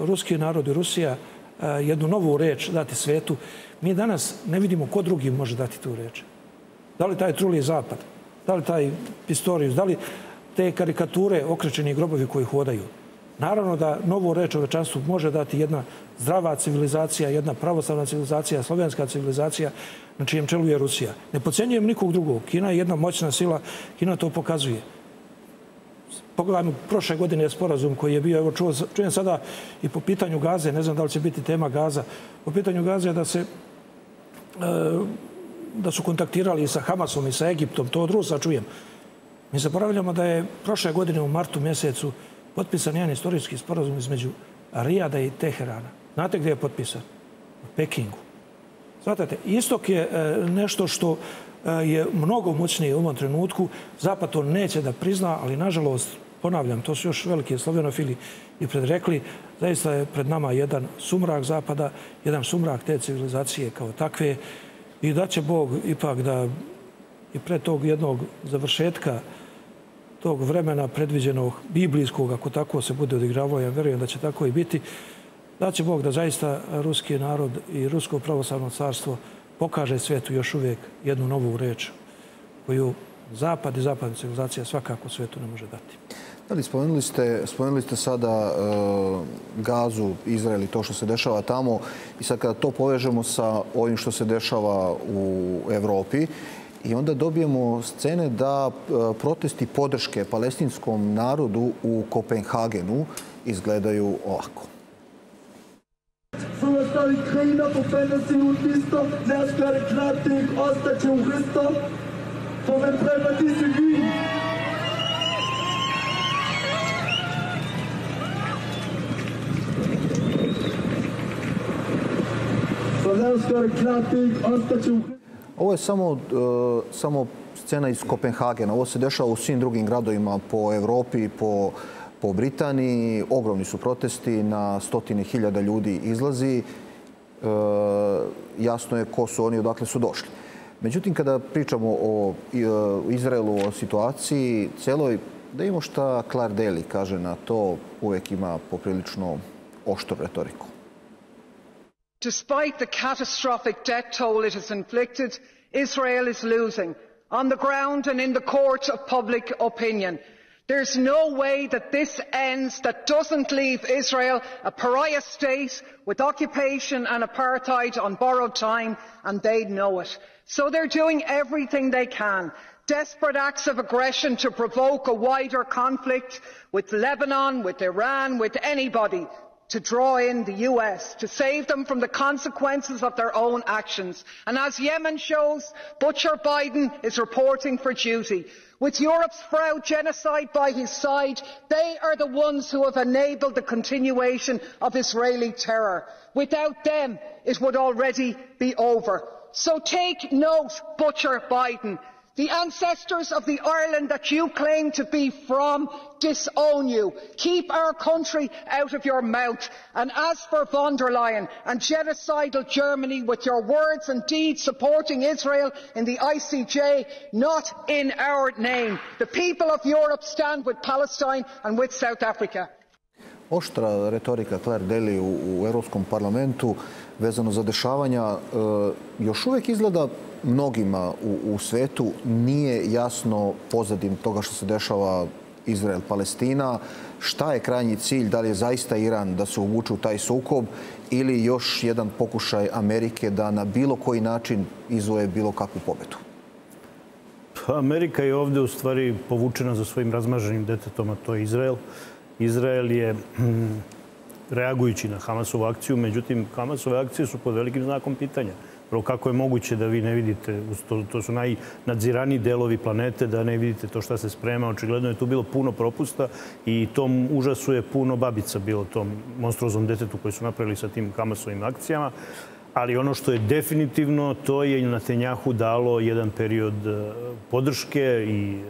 ruski narod i Rusija jednu novu reč dati svetu, mi danas ne vidimo ko drugi može dati tu reč. Da li taj truli zapad, da li taj Pistorius, da li te karikature, okrećeni grobovi koji hodaju. Naravno da novu reč o večanstvu može dati jedna zdrava civilizacija, jedna pravoslavna civilizacija, slovenska civilizacija na čijem čelu je Rusija. Ne pocenjujem nikog drugog. Kina je jedna moćna sila, Kina to pokazuje pogledajmo prošle godine sporazum koji je bio, evo čujem sada i po pitanju gaze, ne znam da li će biti tema gaza, po pitanju gaze da se e, da su kontaktirali sa Hamasom i sa Egiptom, to od Rusa čujem. Mi zaboravljamo da je prošle godine u martu mjesecu potpisan jedan istorijski sporazum između Rijada i Teherana. Znate gdje je potpisan? U Pekingu. Znate, istok je e, nešto što e, je mnogo moćnije u ovom trenutku. Zapad to neće da prizna, ali nažalost ponavljam, to su još veliki slovenofili i predrekli, zaista je pred nama jedan sumrak zapada, jedan sumrak te civilizacije kao takve i da će Bog ipak da i pre tog jednog završetka tog vremena predviđenog biblijskog, ako tako se bude odigravao, ja verujem da će tako i biti, da će Bog da zaista ruski narod i rusko pravoslavno carstvo pokaže svetu još uvijek jednu novu reč koju zapad i zapadna civilizacija svakako svetu ne može dati. Ali spomenuli ste, spomenuli ste sada uh, gazu, Izrael i to što se dešava tamo i sad kada to povežemo sa ovim što se dešava u Evropi i onda dobijemo scene da uh, protesti podrške palestinskom narodu u Kopenhagenu izgledaju ovako. Stavit Krajina po 15 minut isto, ne skare knatik, ostaće u Hristo, povem treba ti se Ovo je samo, uh, samo scena iz Kopenhagena. Ovo se dešava u svim drugim gradovima po Evropi, po, po Britaniji. Ogromni su protesti, na stotine hiljada ljudi izlazi. Uh, jasno je ko su oni, odakle su došli. Međutim, kada pričamo o uh, Izraelu, o situaciji celoj, da imamo šta Clark Daly kaže na to, uvek ima poprilično oštru retoriku. Despite the catastrophic death toll it has inflicted, Israel is losing on the ground and in the court of public opinion. There's no way that this ends that doesn't leave Israel a pariah state with occupation and apartheid on borrowed time, and they know it. So they're doing everything they can. Desperate acts of aggression to provoke a wider conflict with Lebanon, with Iran, with anybody to draw in the US, to save them from the consequences of their own actions. And as Yemen shows, Butcher Biden is reporting for duty. With Europe's proud genocide by his side, they are the ones who have enabled the continuation of Israeli terror. Without them, it would already be over. So take note, Butcher Biden. The ancestors of the Ireland that you claim to be from disown you. Keep our country out of your mouth. And as for von der Leyen and genocidal Germany with your words and deeds supporting Israel in the ICJ, not in our name. The people of Europe stand with Palestine and with South Africa. Oštra retorika Claire Daly u, u Europskom parlamentu vezano za dešavanja e, još uvijek izgleda mnogima u, u svetu nije jasno pozadin toga što se dešava Izrael-Palestina. Šta je krajnji cilj? Da li je zaista Iran da se uvuče u taj sukob ili još jedan pokušaj Amerike da na bilo koji način izvoje bilo kakvu pobedu? Pa Amerika je ovde u stvari povučena za svojim razmaženim detetom, a to je Izrael. Izrael je hm, reagujući na Hamasovu akciju, međutim Hamasove akcije su pod velikim znakom pitanja. Prvo, kako je moguće da vi ne vidite, to, to su najnadziraniji delovi planete, da ne vidite to šta se sprema. Očigledno je tu bilo puno propusta i tom užasu je puno babica bilo tom monstruoznom detetu koji su napravili sa tim Hamasovim akcijama. Ali ono što je definitivno, to je Natenjahu dalo jedan period e, podrške i e,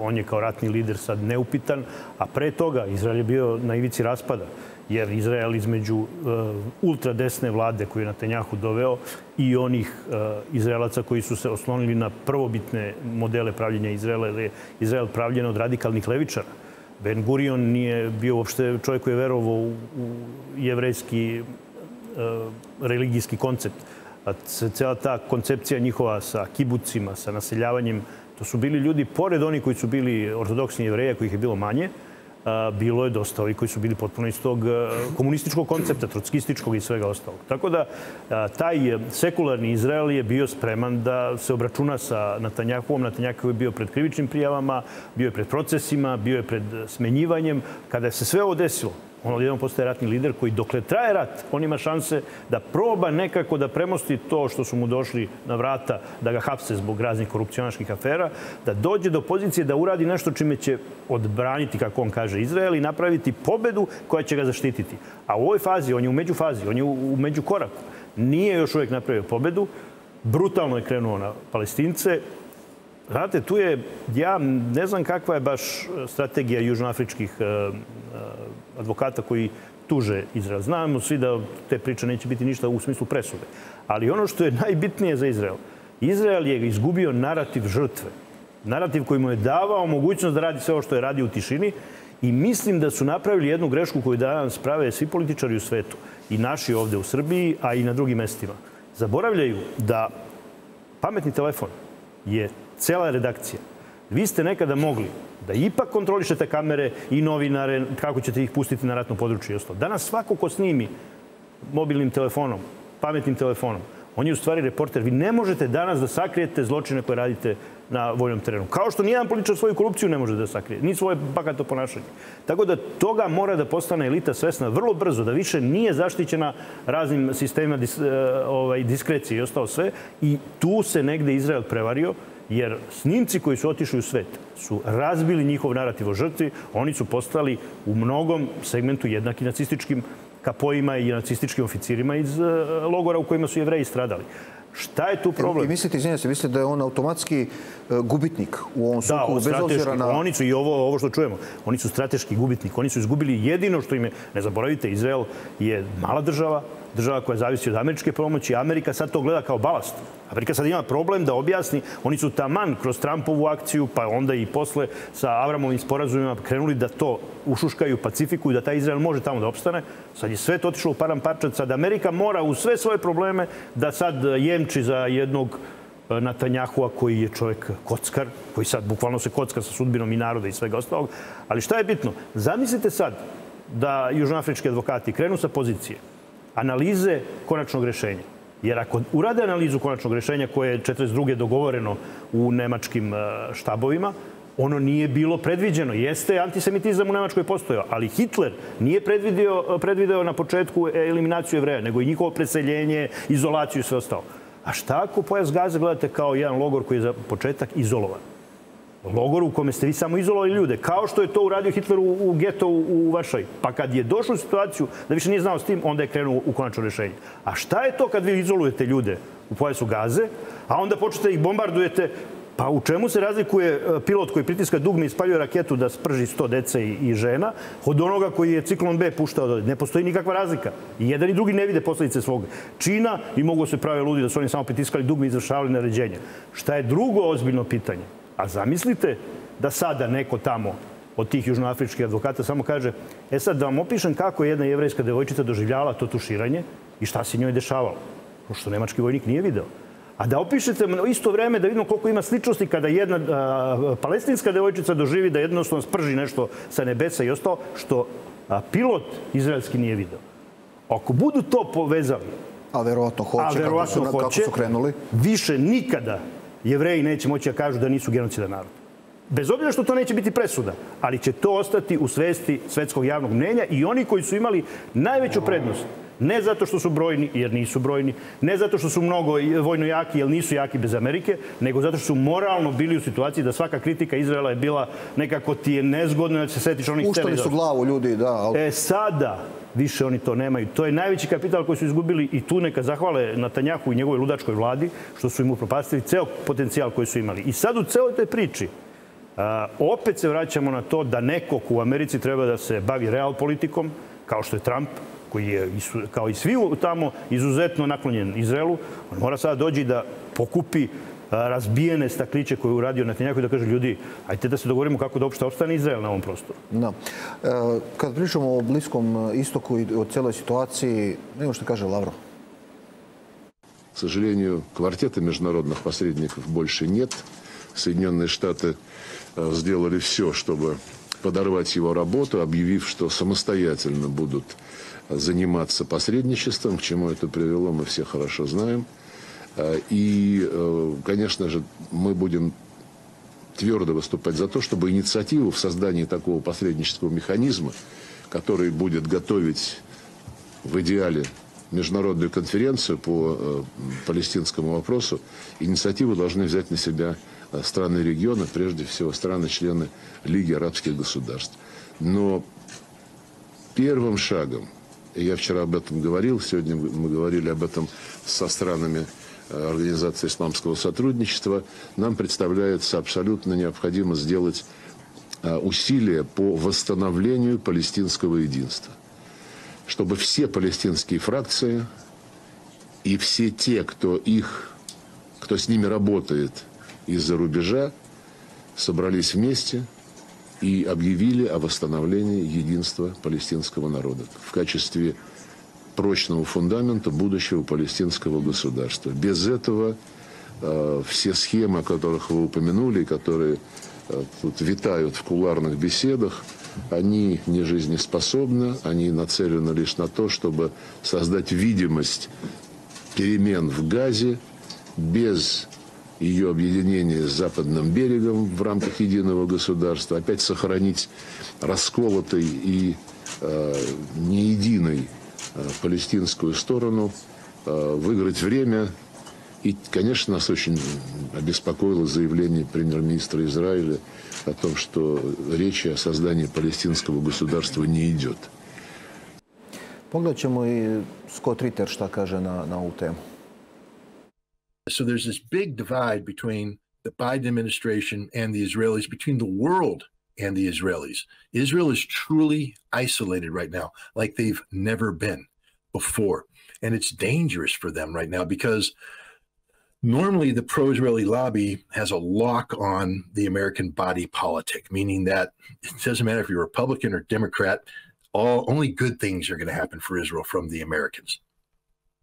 on je kao ratni lider sad neupitan, a pre toga Izrael je bio na ivici raspada jer Izrael između uh, ultradesne vlade koju je Netanjahu doveo i onih uh, Izraelaca koji su se oslonili na prvobitne modele pravljenja Izraela, jer je Izrael pravljen od radikalnih levičara. Ben Gurion nije bio uopšte čovjek koji je verovao u, jevrejski uh, religijski koncept. A cijela ta koncepcija njihova sa kibucima, sa naseljavanjem, to su bili ljudi, pored oni koji su bili ortodoksni jevreja, kojih je bilo manje, bilo je dosta ovih koji su bili potpuno iz tog komunističkog koncepta, trotskističkog i svega ostalog. Tako da taj sekularni Izrael je bio spreman da se obračuna sa Natanjakovom. Natanjakov je bio pred krivičnim prijavama, bio je pred procesima, bio je pred smenjivanjem. Kada se sve ovo desilo, on odjednom postaje ratni lider koji dokle traje rat, on ima šanse da proba nekako da premosti to što su mu došli na vrata, da ga hapse zbog raznih korupcionaških afera, da dođe do pozicije da uradi nešto čime će odbraniti, kako on kaže, Izrael i napraviti pobedu koja će ga zaštititi. A u ovoj fazi, on je u međufazi, on je u međukoraku. Nije još uvijek napravio pobedu, brutalno je krenuo na palestince, Znate, tu je, ja ne znam kakva je baš strategija južnoafričkih e, e, advokata koji tuže Izrael. Znamo svi da te priče neće biti ništa u smislu presude. Ali ono što je najbitnije za Izrael, Izrael je izgubio narativ žrtve. Narativ koji mu je davao mogućnost da radi sve ovo što je radio u tišini i mislim da su napravili jednu grešku koju danas prave svi političari u svetu i naši ovde u Srbiji, a i na drugim mestima. Zaboravljaju da pametni telefon je cela redakcija. Vi ste nekada mogli da ipak kontrolišete kamere i novinare, kako ćete ih pustiti na ratno područje i ostalo. Danas svako ko snimi mobilnim telefonom, pametnim telefonom, on je u stvari reporter. Vi ne možete danas da sakrijete zločine koje radite na vojnom terenu. Kao što nijedan političar svoju korupciju ne može da sakrije, ni svoje bakato ponašanje. Tako da toga mora da postane elita svesna vrlo brzo, da više nije zaštićena raznim sistemima dis, e, ovaj, diskrecije i ostalo sve. I tu se negde Izrael prevario jer snimci koji su otišli u svet su razbili njihov narativ o žrtvi, oni su postali u mnogom segmentu jednaki nacističkim kapojima i nacističkim oficirima iz e, logora u kojima su jevreji stradali. Šta je tu problem? I mislite, izvinjam se, mislite da je on automatski e, gubitnik u ovom suku, da, bez obzira na... Oni su i ovo, ovo što čujemo, oni su strateški gubitnik. Oni su izgubili jedino što im je, ne zaboravite, Izrael je mala država, država koja zavisi od američke pomoći. Amerika sad to gleda kao balast. Amerika sad ima problem da objasni. Oni su taman kroz Trumpovu akciju, pa onda i posle sa Avramovim sporazumima krenuli da to ušuškaju, pacifikuju, da taj Izrael može tamo da opstane. Sad je sve to otišlo u param parčad. Sad Amerika mora u sve svoje probleme da sad jemči za jednog e, Natanjahua koji je čovjek kockar, koji sad bukvalno se kocka sa sudbinom i naroda i svega ostalog. Ali šta je bitno? Zamislite sad da južnoafrički advokati krenu sa pozicije analize konačnog rešenja. Jer ako urade analizu konačnog rešenja koje je 42. dogovoreno u nemačkim e, štabovima, ono nije bilo predviđeno. Jeste antisemitizam u Nemačkoj postojao, ali Hitler nije predvideo, predvideo na početku eliminaciju jevreja, nego i njihovo preseljenje, izolaciju i sve ostalo. A šta ako pojas Gaze gledate kao jedan logor koji je za početak izolovan? Logor u kome ste vi samo izolovali ljude, kao što je to uradio Hitler u, u geto u, u Varšavi. Pa kad je došao u situaciju da više nije znao s tim, onda je krenuo u konačno rešenje. A šta je to kad vi izolujete ljude u pojasu gaze, a onda počnete ih bombardujete Pa u čemu se razlikuje e, pilot koji pritiska dugme i spaljuje raketu da sprži 100 dece i, i žena od onoga koji je ciklon B puštao? Ne postoji nikakva razlika. I jedan i drugi ne vide posledice svog čina i mogu se prave ludi da su oni samo pritiskali dugme i izvršavali naređenja. Šta je drugo ozbiljno pitanje? A zamislite da sada neko tamo od tih južnoafričkih advokata samo kaže e sad da vam opišem kako je jedna jevrejska devojčica doživljavala to tuširanje i šta se njoj dešavalo. Što nemački vojnik nije video. A da opišete u isto vreme da vidimo koliko ima sličnosti kada jedna a, palestinska devojčica doživi da jednostavno sprži nešto sa nebesa i ostalo, što a, pilot izraelski nije video. Ako budu to povezali, a verovatno hoće, a verovatno kako, su, hoće, kako su krenuli, više nikada jevreji neće moći da kažu da nisu genocidan narod. Bez obzira što to neće biti presuda, ali će to ostati u svesti svetskog javnog mnenja i oni koji su imali najveću prednost, ne zato što su brojni, jer nisu brojni, ne zato što su mnogo vojno jaki, jer nisu jaki bez Amerike, nego zato što su moralno bili u situaciji da svaka kritika Izraela je bila nekako ti je nezgodno da se setiš onih Puštali su glavu ljudi, da. Ali... E sada, više oni to nemaju. To je najveći kapital koji su izgubili i tu neka zahvale Natanjahu i njegovoj ludačkoj vladi, što su im upropastili ceo potencijal koji su imali. I sad u celoj toj priči opet se vraćamo na to da neko u Americi treba da se bavi real politikom, kao što je Trump, koji je kao i svi tamo izuzetno naklonjen Izraelu, on mora sada dođi da pokupi razbijene stakliće koje je uradio Netanjahu i da kaže ljudi, ajte da se dogovorimo kako da uopšte opstane Izrael na ovom prostoru. Da. E, kad pričamo o Bliskom istoku i o celoj situaciji, nego što kaže Lavro. К сожалению, квартета международных посредников больше нет. Соединенные Штаты сделали все, чтобы подорвать его работу, объявив, что самостоятельно будут заниматься посредничеством, к чему это привело, мы все хорошо знаем. И, конечно же, мы будем твердо выступать за то, чтобы инициативу в создании такого посреднического механизма, который будет готовить в идеале международную конференцию по палестинскому вопросу, инициативу должны взять на себя страны региона, прежде всего страны-члены Лиги арабских государств. Но первым шагом, я вчера об этом говорил, сегодня мы говорили об этом со странами Организации исламского сотрудничества, нам представляется абсолютно необходимо сделать усилия по восстановлению палестинского единства. Чтобы все палестинские фракции и все те, кто их, кто с ними работает из-за рубежа, собрались вместе и объявили о восстановлении единства палестинского народа в качестве прочного фундамента будущего палестинского государства. Без этого э, все схемы, о которых вы упомянули, которые э, тут витают в куларных беседах, они не жизнеспособны, они нацелены лишь на то, чтобы создать видимость перемен в Газе без ее объединения с западным берегом в рамках единого государства, опять сохранить расколотый и э, не единый палестинскую сторону, выиграть время. И, конечно, нас очень обеспокоило заявление премьер-министра Израиля о том, что речи о создании палестинского государства не идет. Pogledat ćemo i Scott Ritter šta kaže na, na ovu temu. So there's this big divide between the Biden administration and the Israelis, between the world and the Israelis. Israel is truly isolated right now, like they've never been before. And it's dangerous for them right now because normally the pro-Israeli lobby has a lock on the American body politic, meaning that it doesn't matter if you're Republican or Democrat, all only good things are going to happen for Israel from the Americans.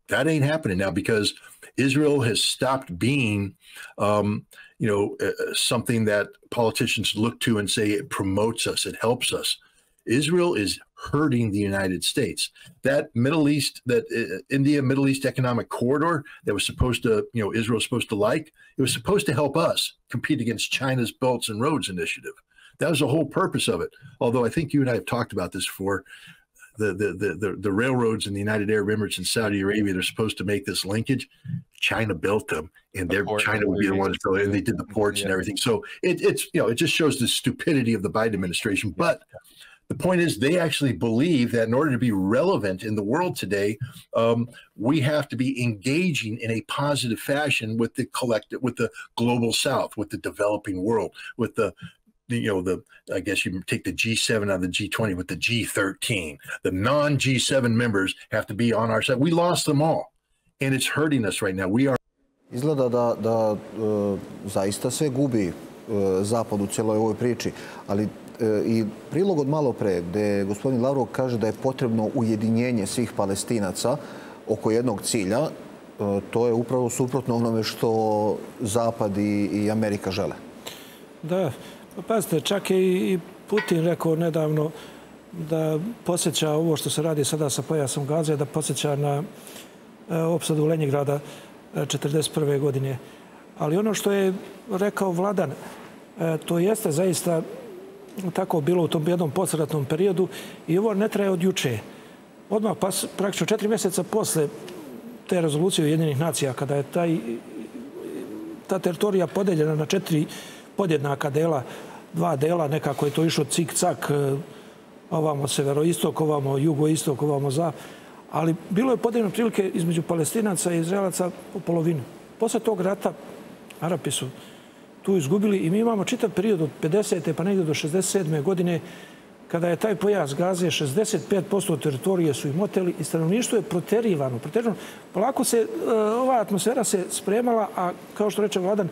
That ain't happening now because Israel has stopped being, um, you know, uh, something that politicians look to and say it promotes us, it helps us. Israel is hurting the United States. That Middle East, that uh, India Middle East economic corridor that was supposed to, you know, Israel was supposed to like, it was supposed to help us compete against China's Belts and Roads Initiative. That was the whole purpose of it. Although I think you and I have talked about this before. The, the, the, the, railroads in the United Arab Emirates and Saudi Arabia, they're supposed to make this linkage. China built them, and they're, China would be the ones building, and they did the ports and everything. So it, it's you know it just shows the stupidity of the Biden administration. But the point is, they actually believe that in order to be relevant in the world today, um, we have to be engaging in a positive fashion with the collective, with the global South, with the developing world, with the, you know the I guess you take the G7 out of the G20 with the G13. The non G7 members have to be on our side. We lost them all, and it's hurting us right now. We are. Izgleda da, da uh, zaista se gubi uh, zapad u cijeloj ovoj priči, ali uh, i prilog od malo pre, gde gospodin Lavrov kaže da je potrebno ujedinjenje svih palestinaca oko jednog cilja, to je upravo suprotno onome što Zapad i, i Amerika žele. Da, Pa pazite, čak je i Putin rekao nedavno da posjeća ovo što se radi sada sa pojasom Gaze, da posjeća na e, opsadu Lenjigrada 1941. godine. Ali ono što je rekao Vladan, e, to jeste zaista tako bilo u tom jednom posratnom periodu i ovo ne traje od juče. Odmah, pas, praktično četiri mjeseca posle te rezolucije Ujedinih nacija, kada je taj, ta teritorija podeljena na četiri podjednaka dela, dva dela, nekako je to išlo cik-cak, e, ovamo severoistok, ovamo jugoistok, ovamo za. Ali bilo je podeljeno prilike između palestinaca i izraelaca u polovinu. Posle tog rata Arapi su tu izgubili i mi imamo čitav period od 50. pa negdje do 67. godine kada je taj pojas Gaze 65% teritorije su im oteli i stanovništvo je proterivano. proterivano. Polako se, e, ova atmosfera se spremala, a kao što reče Vladan,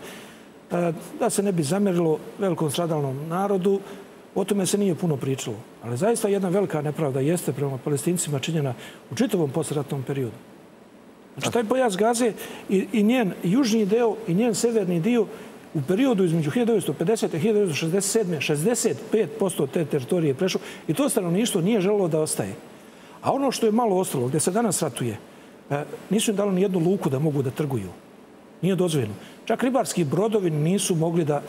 da se ne bi zamerilo velikom stradalnom narodu, o tome se nije puno pričalo. Ali zaista jedna velika nepravda jeste prema palestincima činjena u čitavom posratnom periodu. Znači, taj pojas Gaze i, i njen južni deo i njen severni dio u periodu između 1950. i 1967. 65% te teritorije je prešlo i to stanovništvo nije želelo da ostaje. A ono što je malo ostalo, gde se danas ratuje, e, nisu im dali ni jednu luku da mogu da trguju. Nije dozvoljeno. Čak ribarski brodovi nisu mogli da...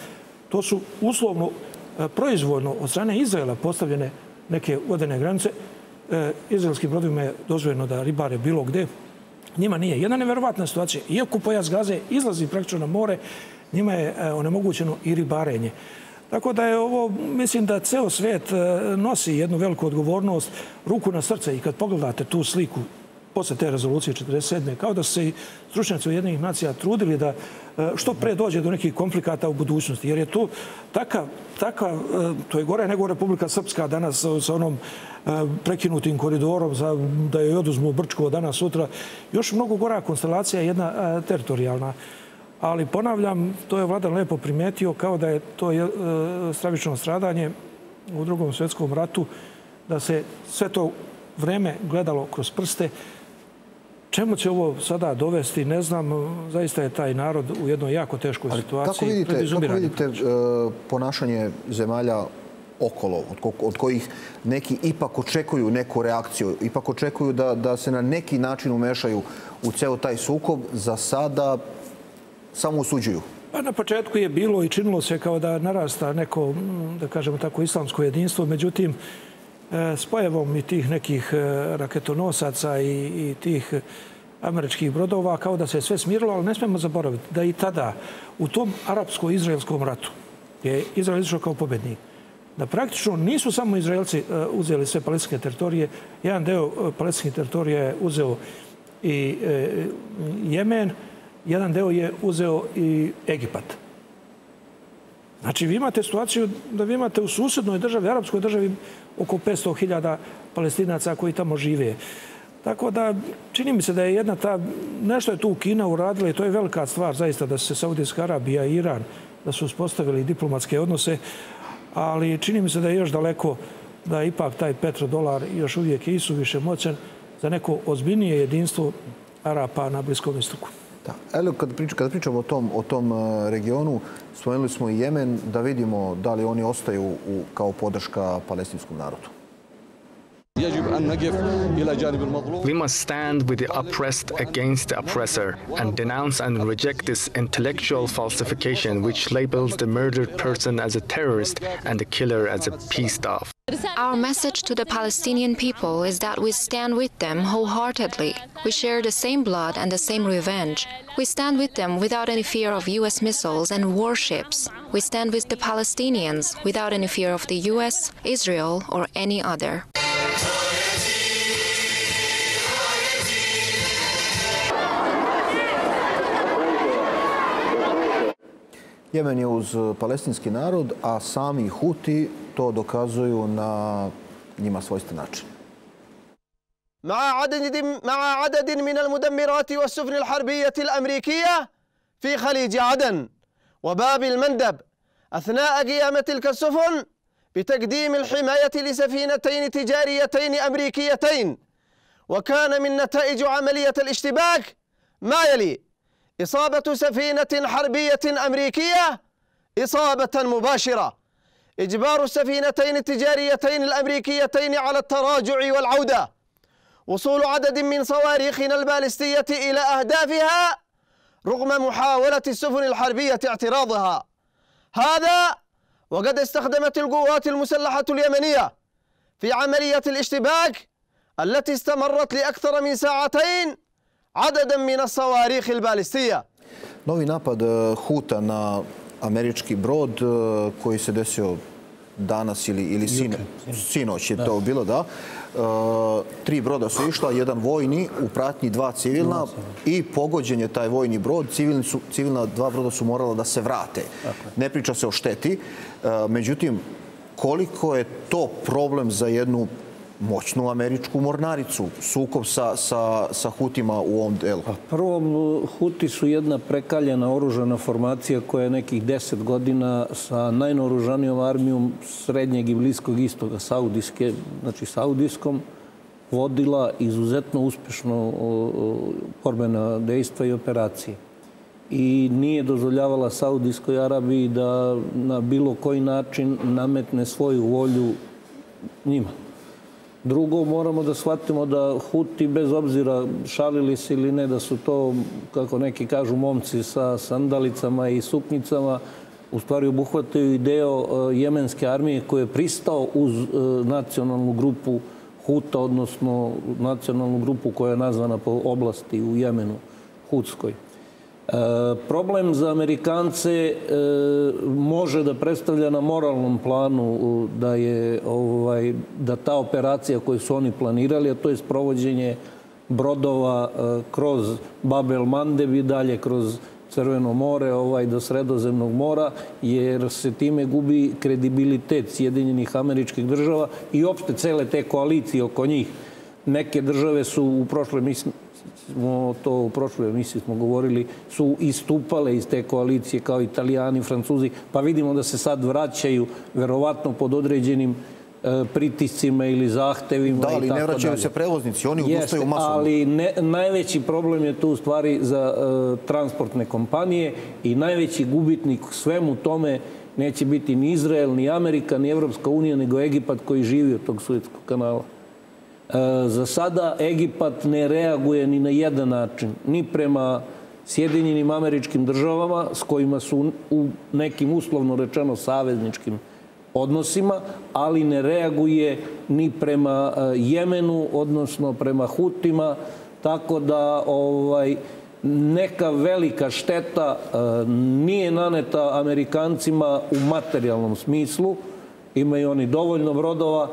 To su uslovno, e, proizvoljno od strane Izraela postavljene neke vodene granice. E, izraelskim brodovima je dozvoljeno da ribare bilo gde. Njima nije. Jedna neverovatna situacija. Iako pojas gaze izlazi praktično na more, njima je e, onemogućeno i ribarenje. Tako da je ovo, mislim da ceo svet nosi jednu veliku odgovornost, ruku na srce i kad pogledate tu sliku posle te rezolucije 47. kao da se i stručnjaci Ujedinjenih nacija trudili da e, što pre dođe do nekih konflikata u budućnosti. Jer je to takav, takav e, to je gore nego Republika Srpska danas sa onom e, prekinutim koridorom za, da je oduzmu Brčko danas sutra. Još mnogo gora konstelacija jedna teritorijalna. Ali ponavljam, to je vladan lepo primetio kao da je to je, stravično stradanje u drugom svjetskom ratu, da se sve to vreme gledalo kroz prste, Čemu će ovo sada dovesti, ne znam, zaista je taj narod u jednoj jako teškoj Ali situaciji. Kako vidite, kako vidite uh, ponašanje zemalja okolo, od, kojih neki ipak očekuju neku reakciju, ipak očekuju da, da se na neki način umešaju u ceo taj sukob, za sada samo usuđuju? Pa na početku je bilo i činilo se kao da narasta neko, da kažemo tako, islamsko jedinstvo, međutim, E, s pojavom i tih nekih e, raketonosaca i, i tih američkih brodova kao da se sve smirilo, ali ne smemo zaboraviti da i tada u tom arapsko-izraelskom ratu je Izrael izašao kao pobednik. Da praktično nisu samo Izraelci e, uzeli sve palestinske teritorije, jedan deo palestinskih teritorija je uzeo i Jemen, jedan deo je uzeo i Egipat. Znači, vi imate situaciju da vi imate u susednoj državi, arapskoj državi, oko 500.000 palestinaca koji tamo žive. Tako da, čini mi se da je jedna ta, nešto je tu Kina uradila i to je velika stvar zaista da se Saudijska Arabija i Iran da su uspostavili diplomatske odnose, ali čini mi se da je još daleko da je ipak taj petrodolar još uvijek je isuviše moćan za neko ozbiljnije jedinstvo Arapa na Bliskom istoku. Da. Kada, pričamo, kada pričamo o tom, o tom e, regionu, spomenuli smo i Jemen, da vidimo da li oni ostaju u, kao podrška palestinskom narodu. We must stand with the oppressed against the oppressor and denounce and reject this intellectual falsification which labels the murdered person as a terrorist and the killer as a peace dove. Our message to the Palestinian people is that we stand with them wholeheartedly. We share the same blood and the same revenge. We stand with them without any fear of US missiles and warships. We stand with the Palestinians without any fear of the US, Israel, or any other. Jemen je uz palestinski narod, a sami Huti to dokazuju na njima svojstven način. مع عدد مع عدد من المدمرات والسفن الحربية الأمريكية في خليج عدن وباب المندب أثناء قيام تلك السفن بتقديم الحماية لسفينتين تجاريتين أمريكيتين وكان من نتائج عملية الاشتباك ما يلي إصابة سفينة حربية أمريكية إصابة مباشرة. إجبار السفينتين التجاريتين الأمريكيتين على التراجع والعودة. وصول عدد من صواريخنا البالستية إلى أهدافها رغم محاولة السفن الحربية اعتراضها. هذا وقد استخدمت القوات المسلحة اليمنية في عملية الاشتباك التي استمرت لأكثر من ساعتين عددا من الصواريخ البالستية Novi napad Huta na američki brod koji se desio danas ili, ili sino, sinoć je to bilo, da. tri broda su išla, jedan vojni u pratnji dva civilna i pogođen je taj vojni brod. Civilni su, civilna dva broda su morala da se vrate. Ne priča se o šteti. Međutim, koliko je to problem za jednu moćnu američku mornaricu, sukob sa, sa, sa Hutima u ovom delu? Pa prvo, Huti su jedna prekaljena oružana formacija koja je nekih deset godina sa najnaoružanijom armijom srednjeg i bliskog istoga, saudijske, znači saudijskom, vodila izuzetno uspešno borbena dejstva i operacije. I nije dozvoljavala Saudijskoj Arabiji da na bilo koji način nametne svoju volju njima. Drugo, moramo da shvatimo da Huti, bez obzira šalili se ili ne, da su to, kako neki kažu, momci sa sandalicama i suknicama, u stvari obuhvataju i deo jemenske armije koji je pristao uz nacionalnu grupu Huta, odnosno nacionalnu grupu koja je nazvana po oblasti u Jemenu, Hutskoj. Problem za Amerikance može da predstavlja na moralnom planu da je ovaj, da ta operacija koju su oni planirali, a to je sprovođenje brodova kroz Babel Mandeb i dalje kroz Crveno more ovaj, do Sredozemnog mora, jer se time gubi kredibilitet Sjedinjenih američkih država i opšte cele te koalicije oko njih. Neke države su u prošloj, mislim, smo to u prošloj emisiji smo govorili, su istupale iz te koalicije kao italijani, francuzi, pa vidimo da se sad vraćaju verovatno pod određenim pritiscima ili zahtevima da, ali i tako ne vraćaju dalje. se prevoznici, oni odustaju masovno. Ali ne, najveći problem je tu u stvari za uh, transportne kompanije i najveći gubitnik svemu tome neće biti ni Izrael, ni Amerika, ni Evropska unija, nego Egipat koji živi od tog Suetskog kanala. Za sada Egipat ne reaguje ni na jedan način, ni prema Sjedinjenim američkim državama s kojima su u nekim uslovno rečeno savezničkim odnosima, ali ne reaguje ni prema Jemenu, odnosno prema Hutima, tako da ovaj, neka velika šteta nije naneta Amerikancima u materijalnom smislu, imaju oni dovoljno brodova,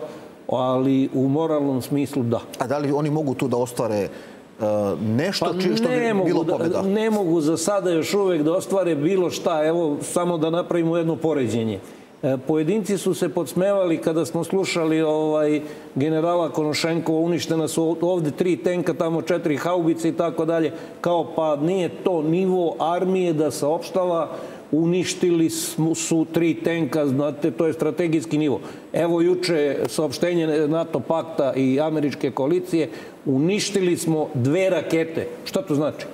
ali u moralnom smislu da. A da li oni mogu tu da ostvare nešto pa što ne bi bilo da, pobjeda? Ne mogu za sada još uvek da ostvare bilo šta. Evo, samo da napravimo jedno poređenje. E, pojedinci su se podsmevali kada smo slušali ovaj generala Konošenkova, uništena su ovde tri tenka, tamo četiri haubice i tako dalje, kao pa nije to nivo armije da saopštava uništili su tri tenka, znate, to je strategijski nivo. Evo juče saopštenje NATO pakta i američke koalicije, uništili smo dve rakete. Šta to znači?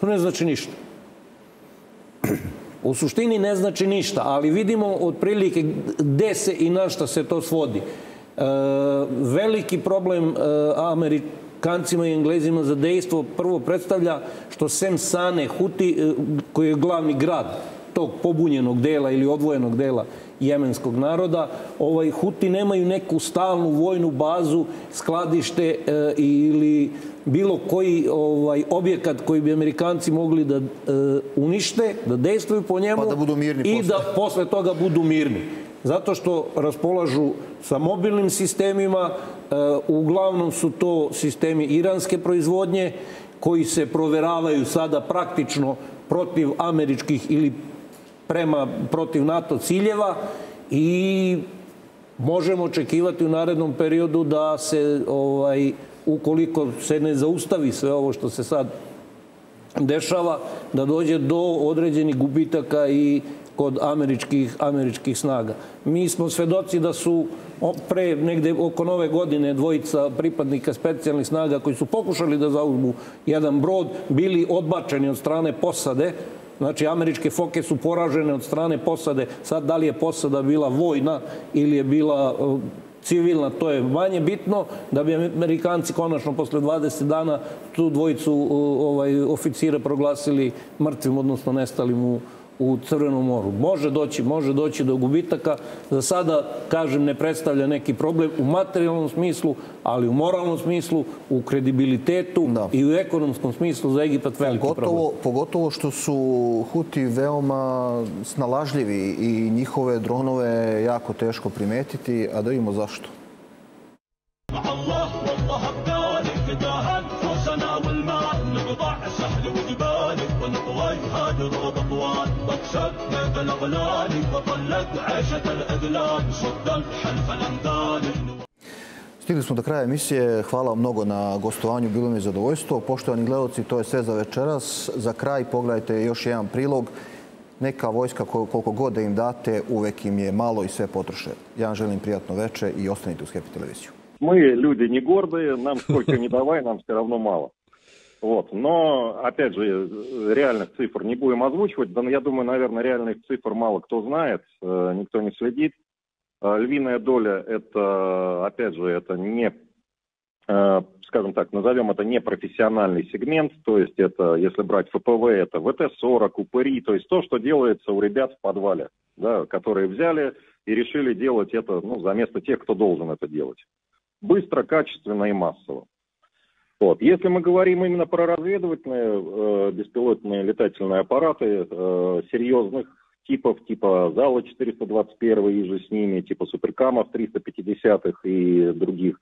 To ne znači ništa. U suštini ne znači ništa, ali vidimo otprilike gde se i na šta se to svodi. E, veliki problem e, Amerikancima i Englezima za dejstvo prvo predstavlja što sem Sane Huti, e, koji je glavni grad tog pobunjenog dela ili odvojenog dela jemenskog naroda, ovaj Huti nemaju neku stalnu vojnu bazu, skladište e, ili bilo koji ovaj objekat koji bi Amerikanci mogli da e, unište, da dejstvuju po njemu pa da budu mirni i posle. da posle toga budu mirni. Zato što raspolažu sa mobilnim sistemima, e, uglavnom su to sistemi iranske proizvodnje koji se proveravaju sada praktično protiv američkih ili prema protiv NATO ciljeva i možemo očekivati u narednom periodu da se ovaj ukoliko se ne zaustavi sve ovo što se sad dešava, da dođe do određenih gubitaka i kod američkih, američkih snaga. Mi smo svedoci da su pre negde oko nove godine dvojica pripadnika specijalnih snaga koji su pokušali da zauzmu jedan brod bili odbačeni od strane posade Znači, američke foke su poražene od strane posade. Sad, da li je posada bila vojna ili je bila civilna, to je manje bitno, da bi Amerikanci konačno posle 20 dana tu dvojicu ovaj, oficira proglasili mrtvim, odnosno nestalim u, u Crvenom moru. Može doći, može doći do gubitaka. Za sada, kažem, ne predstavlja neki problem u materijalnom smislu, ali u moralnom smislu, u kredibilitetu da. i u ekonomskom smislu za Egipat veliki pogotovo, problem. Pogotovo što su Huti veoma snalažljivi i njihove dronove jako teško primetiti, a da vidimo zašto. Allah, Allah, اطوال وكسرنا الاغلال وظلت عيشة الاذلال صد الحلف الامثال Stigli smo do kraja emisije. Hvala vam mnogo na gostovanju. Bilo mi je zadovoljstvo. Poštovani gledalci, to je sve za večeras. Za kraj pogledajte još jedan prilog. Neka vojska koliko god da im date, uvek im je malo i sve potroše. Ja vam želim prijatno veče i ostanite uz Happy televiziju. Мы люди не гордые, нам сколько не давай, нам все равно мало. Вот. Но, опять же, реальных цифр не будем озвучивать. Да, я думаю, наверное, реальных цифр мало кто знает, э, никто не следит. Э, львиная доля – это, опять же, это не, э, скажем так, назовем это непрофессиональный сегмент, то есть это, если брать ФПВ, это ВТ-40, УПРИ, то есть то, что делается у ребят в подвале, да, которые взяли и решили делать это ну, за место тех, кто должен это делать. Быстро, качественно и массово. Вот. Если мы говорим именно про разведывательные э, беспилотные летательные аппараты э, серьезных типов, типа Зала 421 и же с ними, типа Суперкамов 350-х и других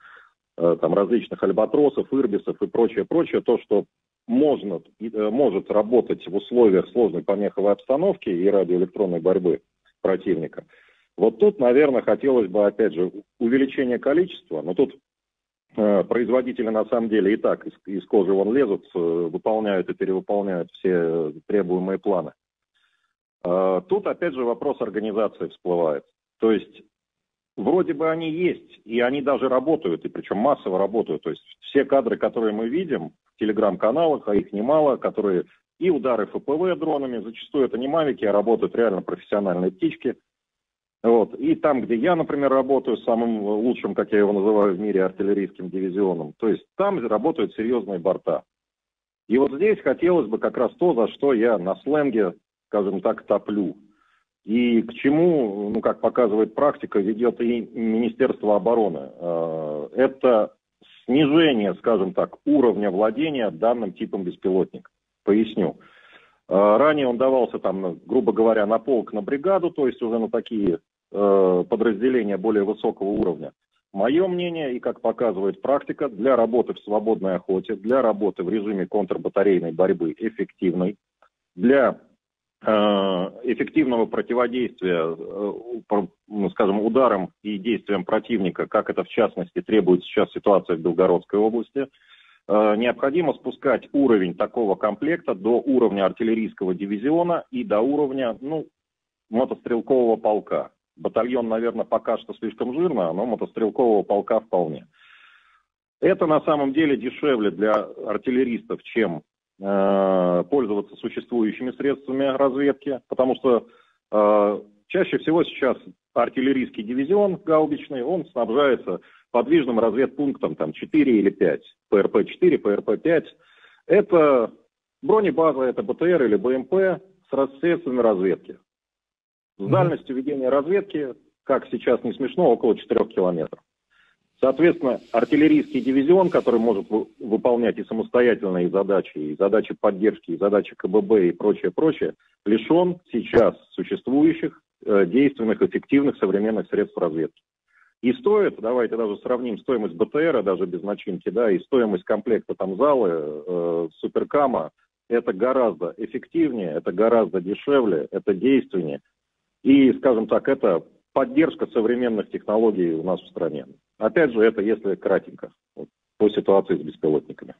э, там различных альбатросов, ирбисов и прочее, прочее, то, что можно, э, может работать в условиях сложной помеховой обстановки и радиоэлектронной борьбы противника. Вот тут, наверное, хотелось бы, опять же, увеличение количества, но тут производители на самом деле и так из, из кожи вон лезут, э, выполняют и перевыполняют все требуемые планы. Э, тут опять же вопрос организации всплывает. То есть вроде бы они есть, и они даже работают, и причем массово работают. То есть все кадры, которые мы видим в телеграм-каналах, а их немало, которые и удары ФПВ дронами, зачастую это не мавики, а работают реально профессиональные птички – вот. И там, где я, например, работаю самым лучшим, как я его называю в мире, артиллерийским дивизионом, то есть там работают серьезные борта. И вот здесь хотелось бы как раз то, за что я на сленге, скажем так, топлю. И к чему, ну, как показывает практика, ведет и Министерство обороны. Э, это снижение, скажем так, уровня владения данным типом беспилотника. Поясню. Э, ранее он давался там, грубо говоря, на полк, на бригаду, то есть уже на такие э, подразделения более высокого уровня. Мое мнение, и как показывает практика, для работы в свободной охоте, для работы в режиме контрбатарейной борьбы эффективной, для эффективного противодействия, ну, скажем, ударам и действиям противника, как это в частности требует сейчас ситуация в Белгородской области, необходимо спускать уровень такого комплекта до уровня артиллерийского дивизиона и до уровня, ну, мотострелкового полка. Батальон, наверное, пока что слишком жирно, но мотострелкового полка вполне. Это на самом деле дешевле для артиллеристов, чем э, пользоваться существующими средствами разведки, потому что э, чаще всего сейчас артиллерийский дивизион гаубичный, он снабжается подвижным разведпунктом там 4 или 5, ПРП-4, ПРП-5. Это бронебаза, это БТР или БМП с средствами разведки. С дальностью ведения разведки, как сейчас не смешно, около 4 километров. Соответственно, артиллерийский дивизион, который может выполнять и самостоятельные задачи, и задачи поддержки, и задачи КББ и прочее, прочее, лишен сейчас существующих э, действенных, эффективных современных средств разведки. И стоит, давайте даже сравним стоимость БТРа, даже без начинки, да, и стоимость комплекта там залы, э, суперкама, это гораздо эффективнее, это гораздо дешевле, это действеннее. И, скажем так, это поддержка современных технологий у нас в стране. Опять же, это если кратенько, вот, по ситуации с беспилотниками.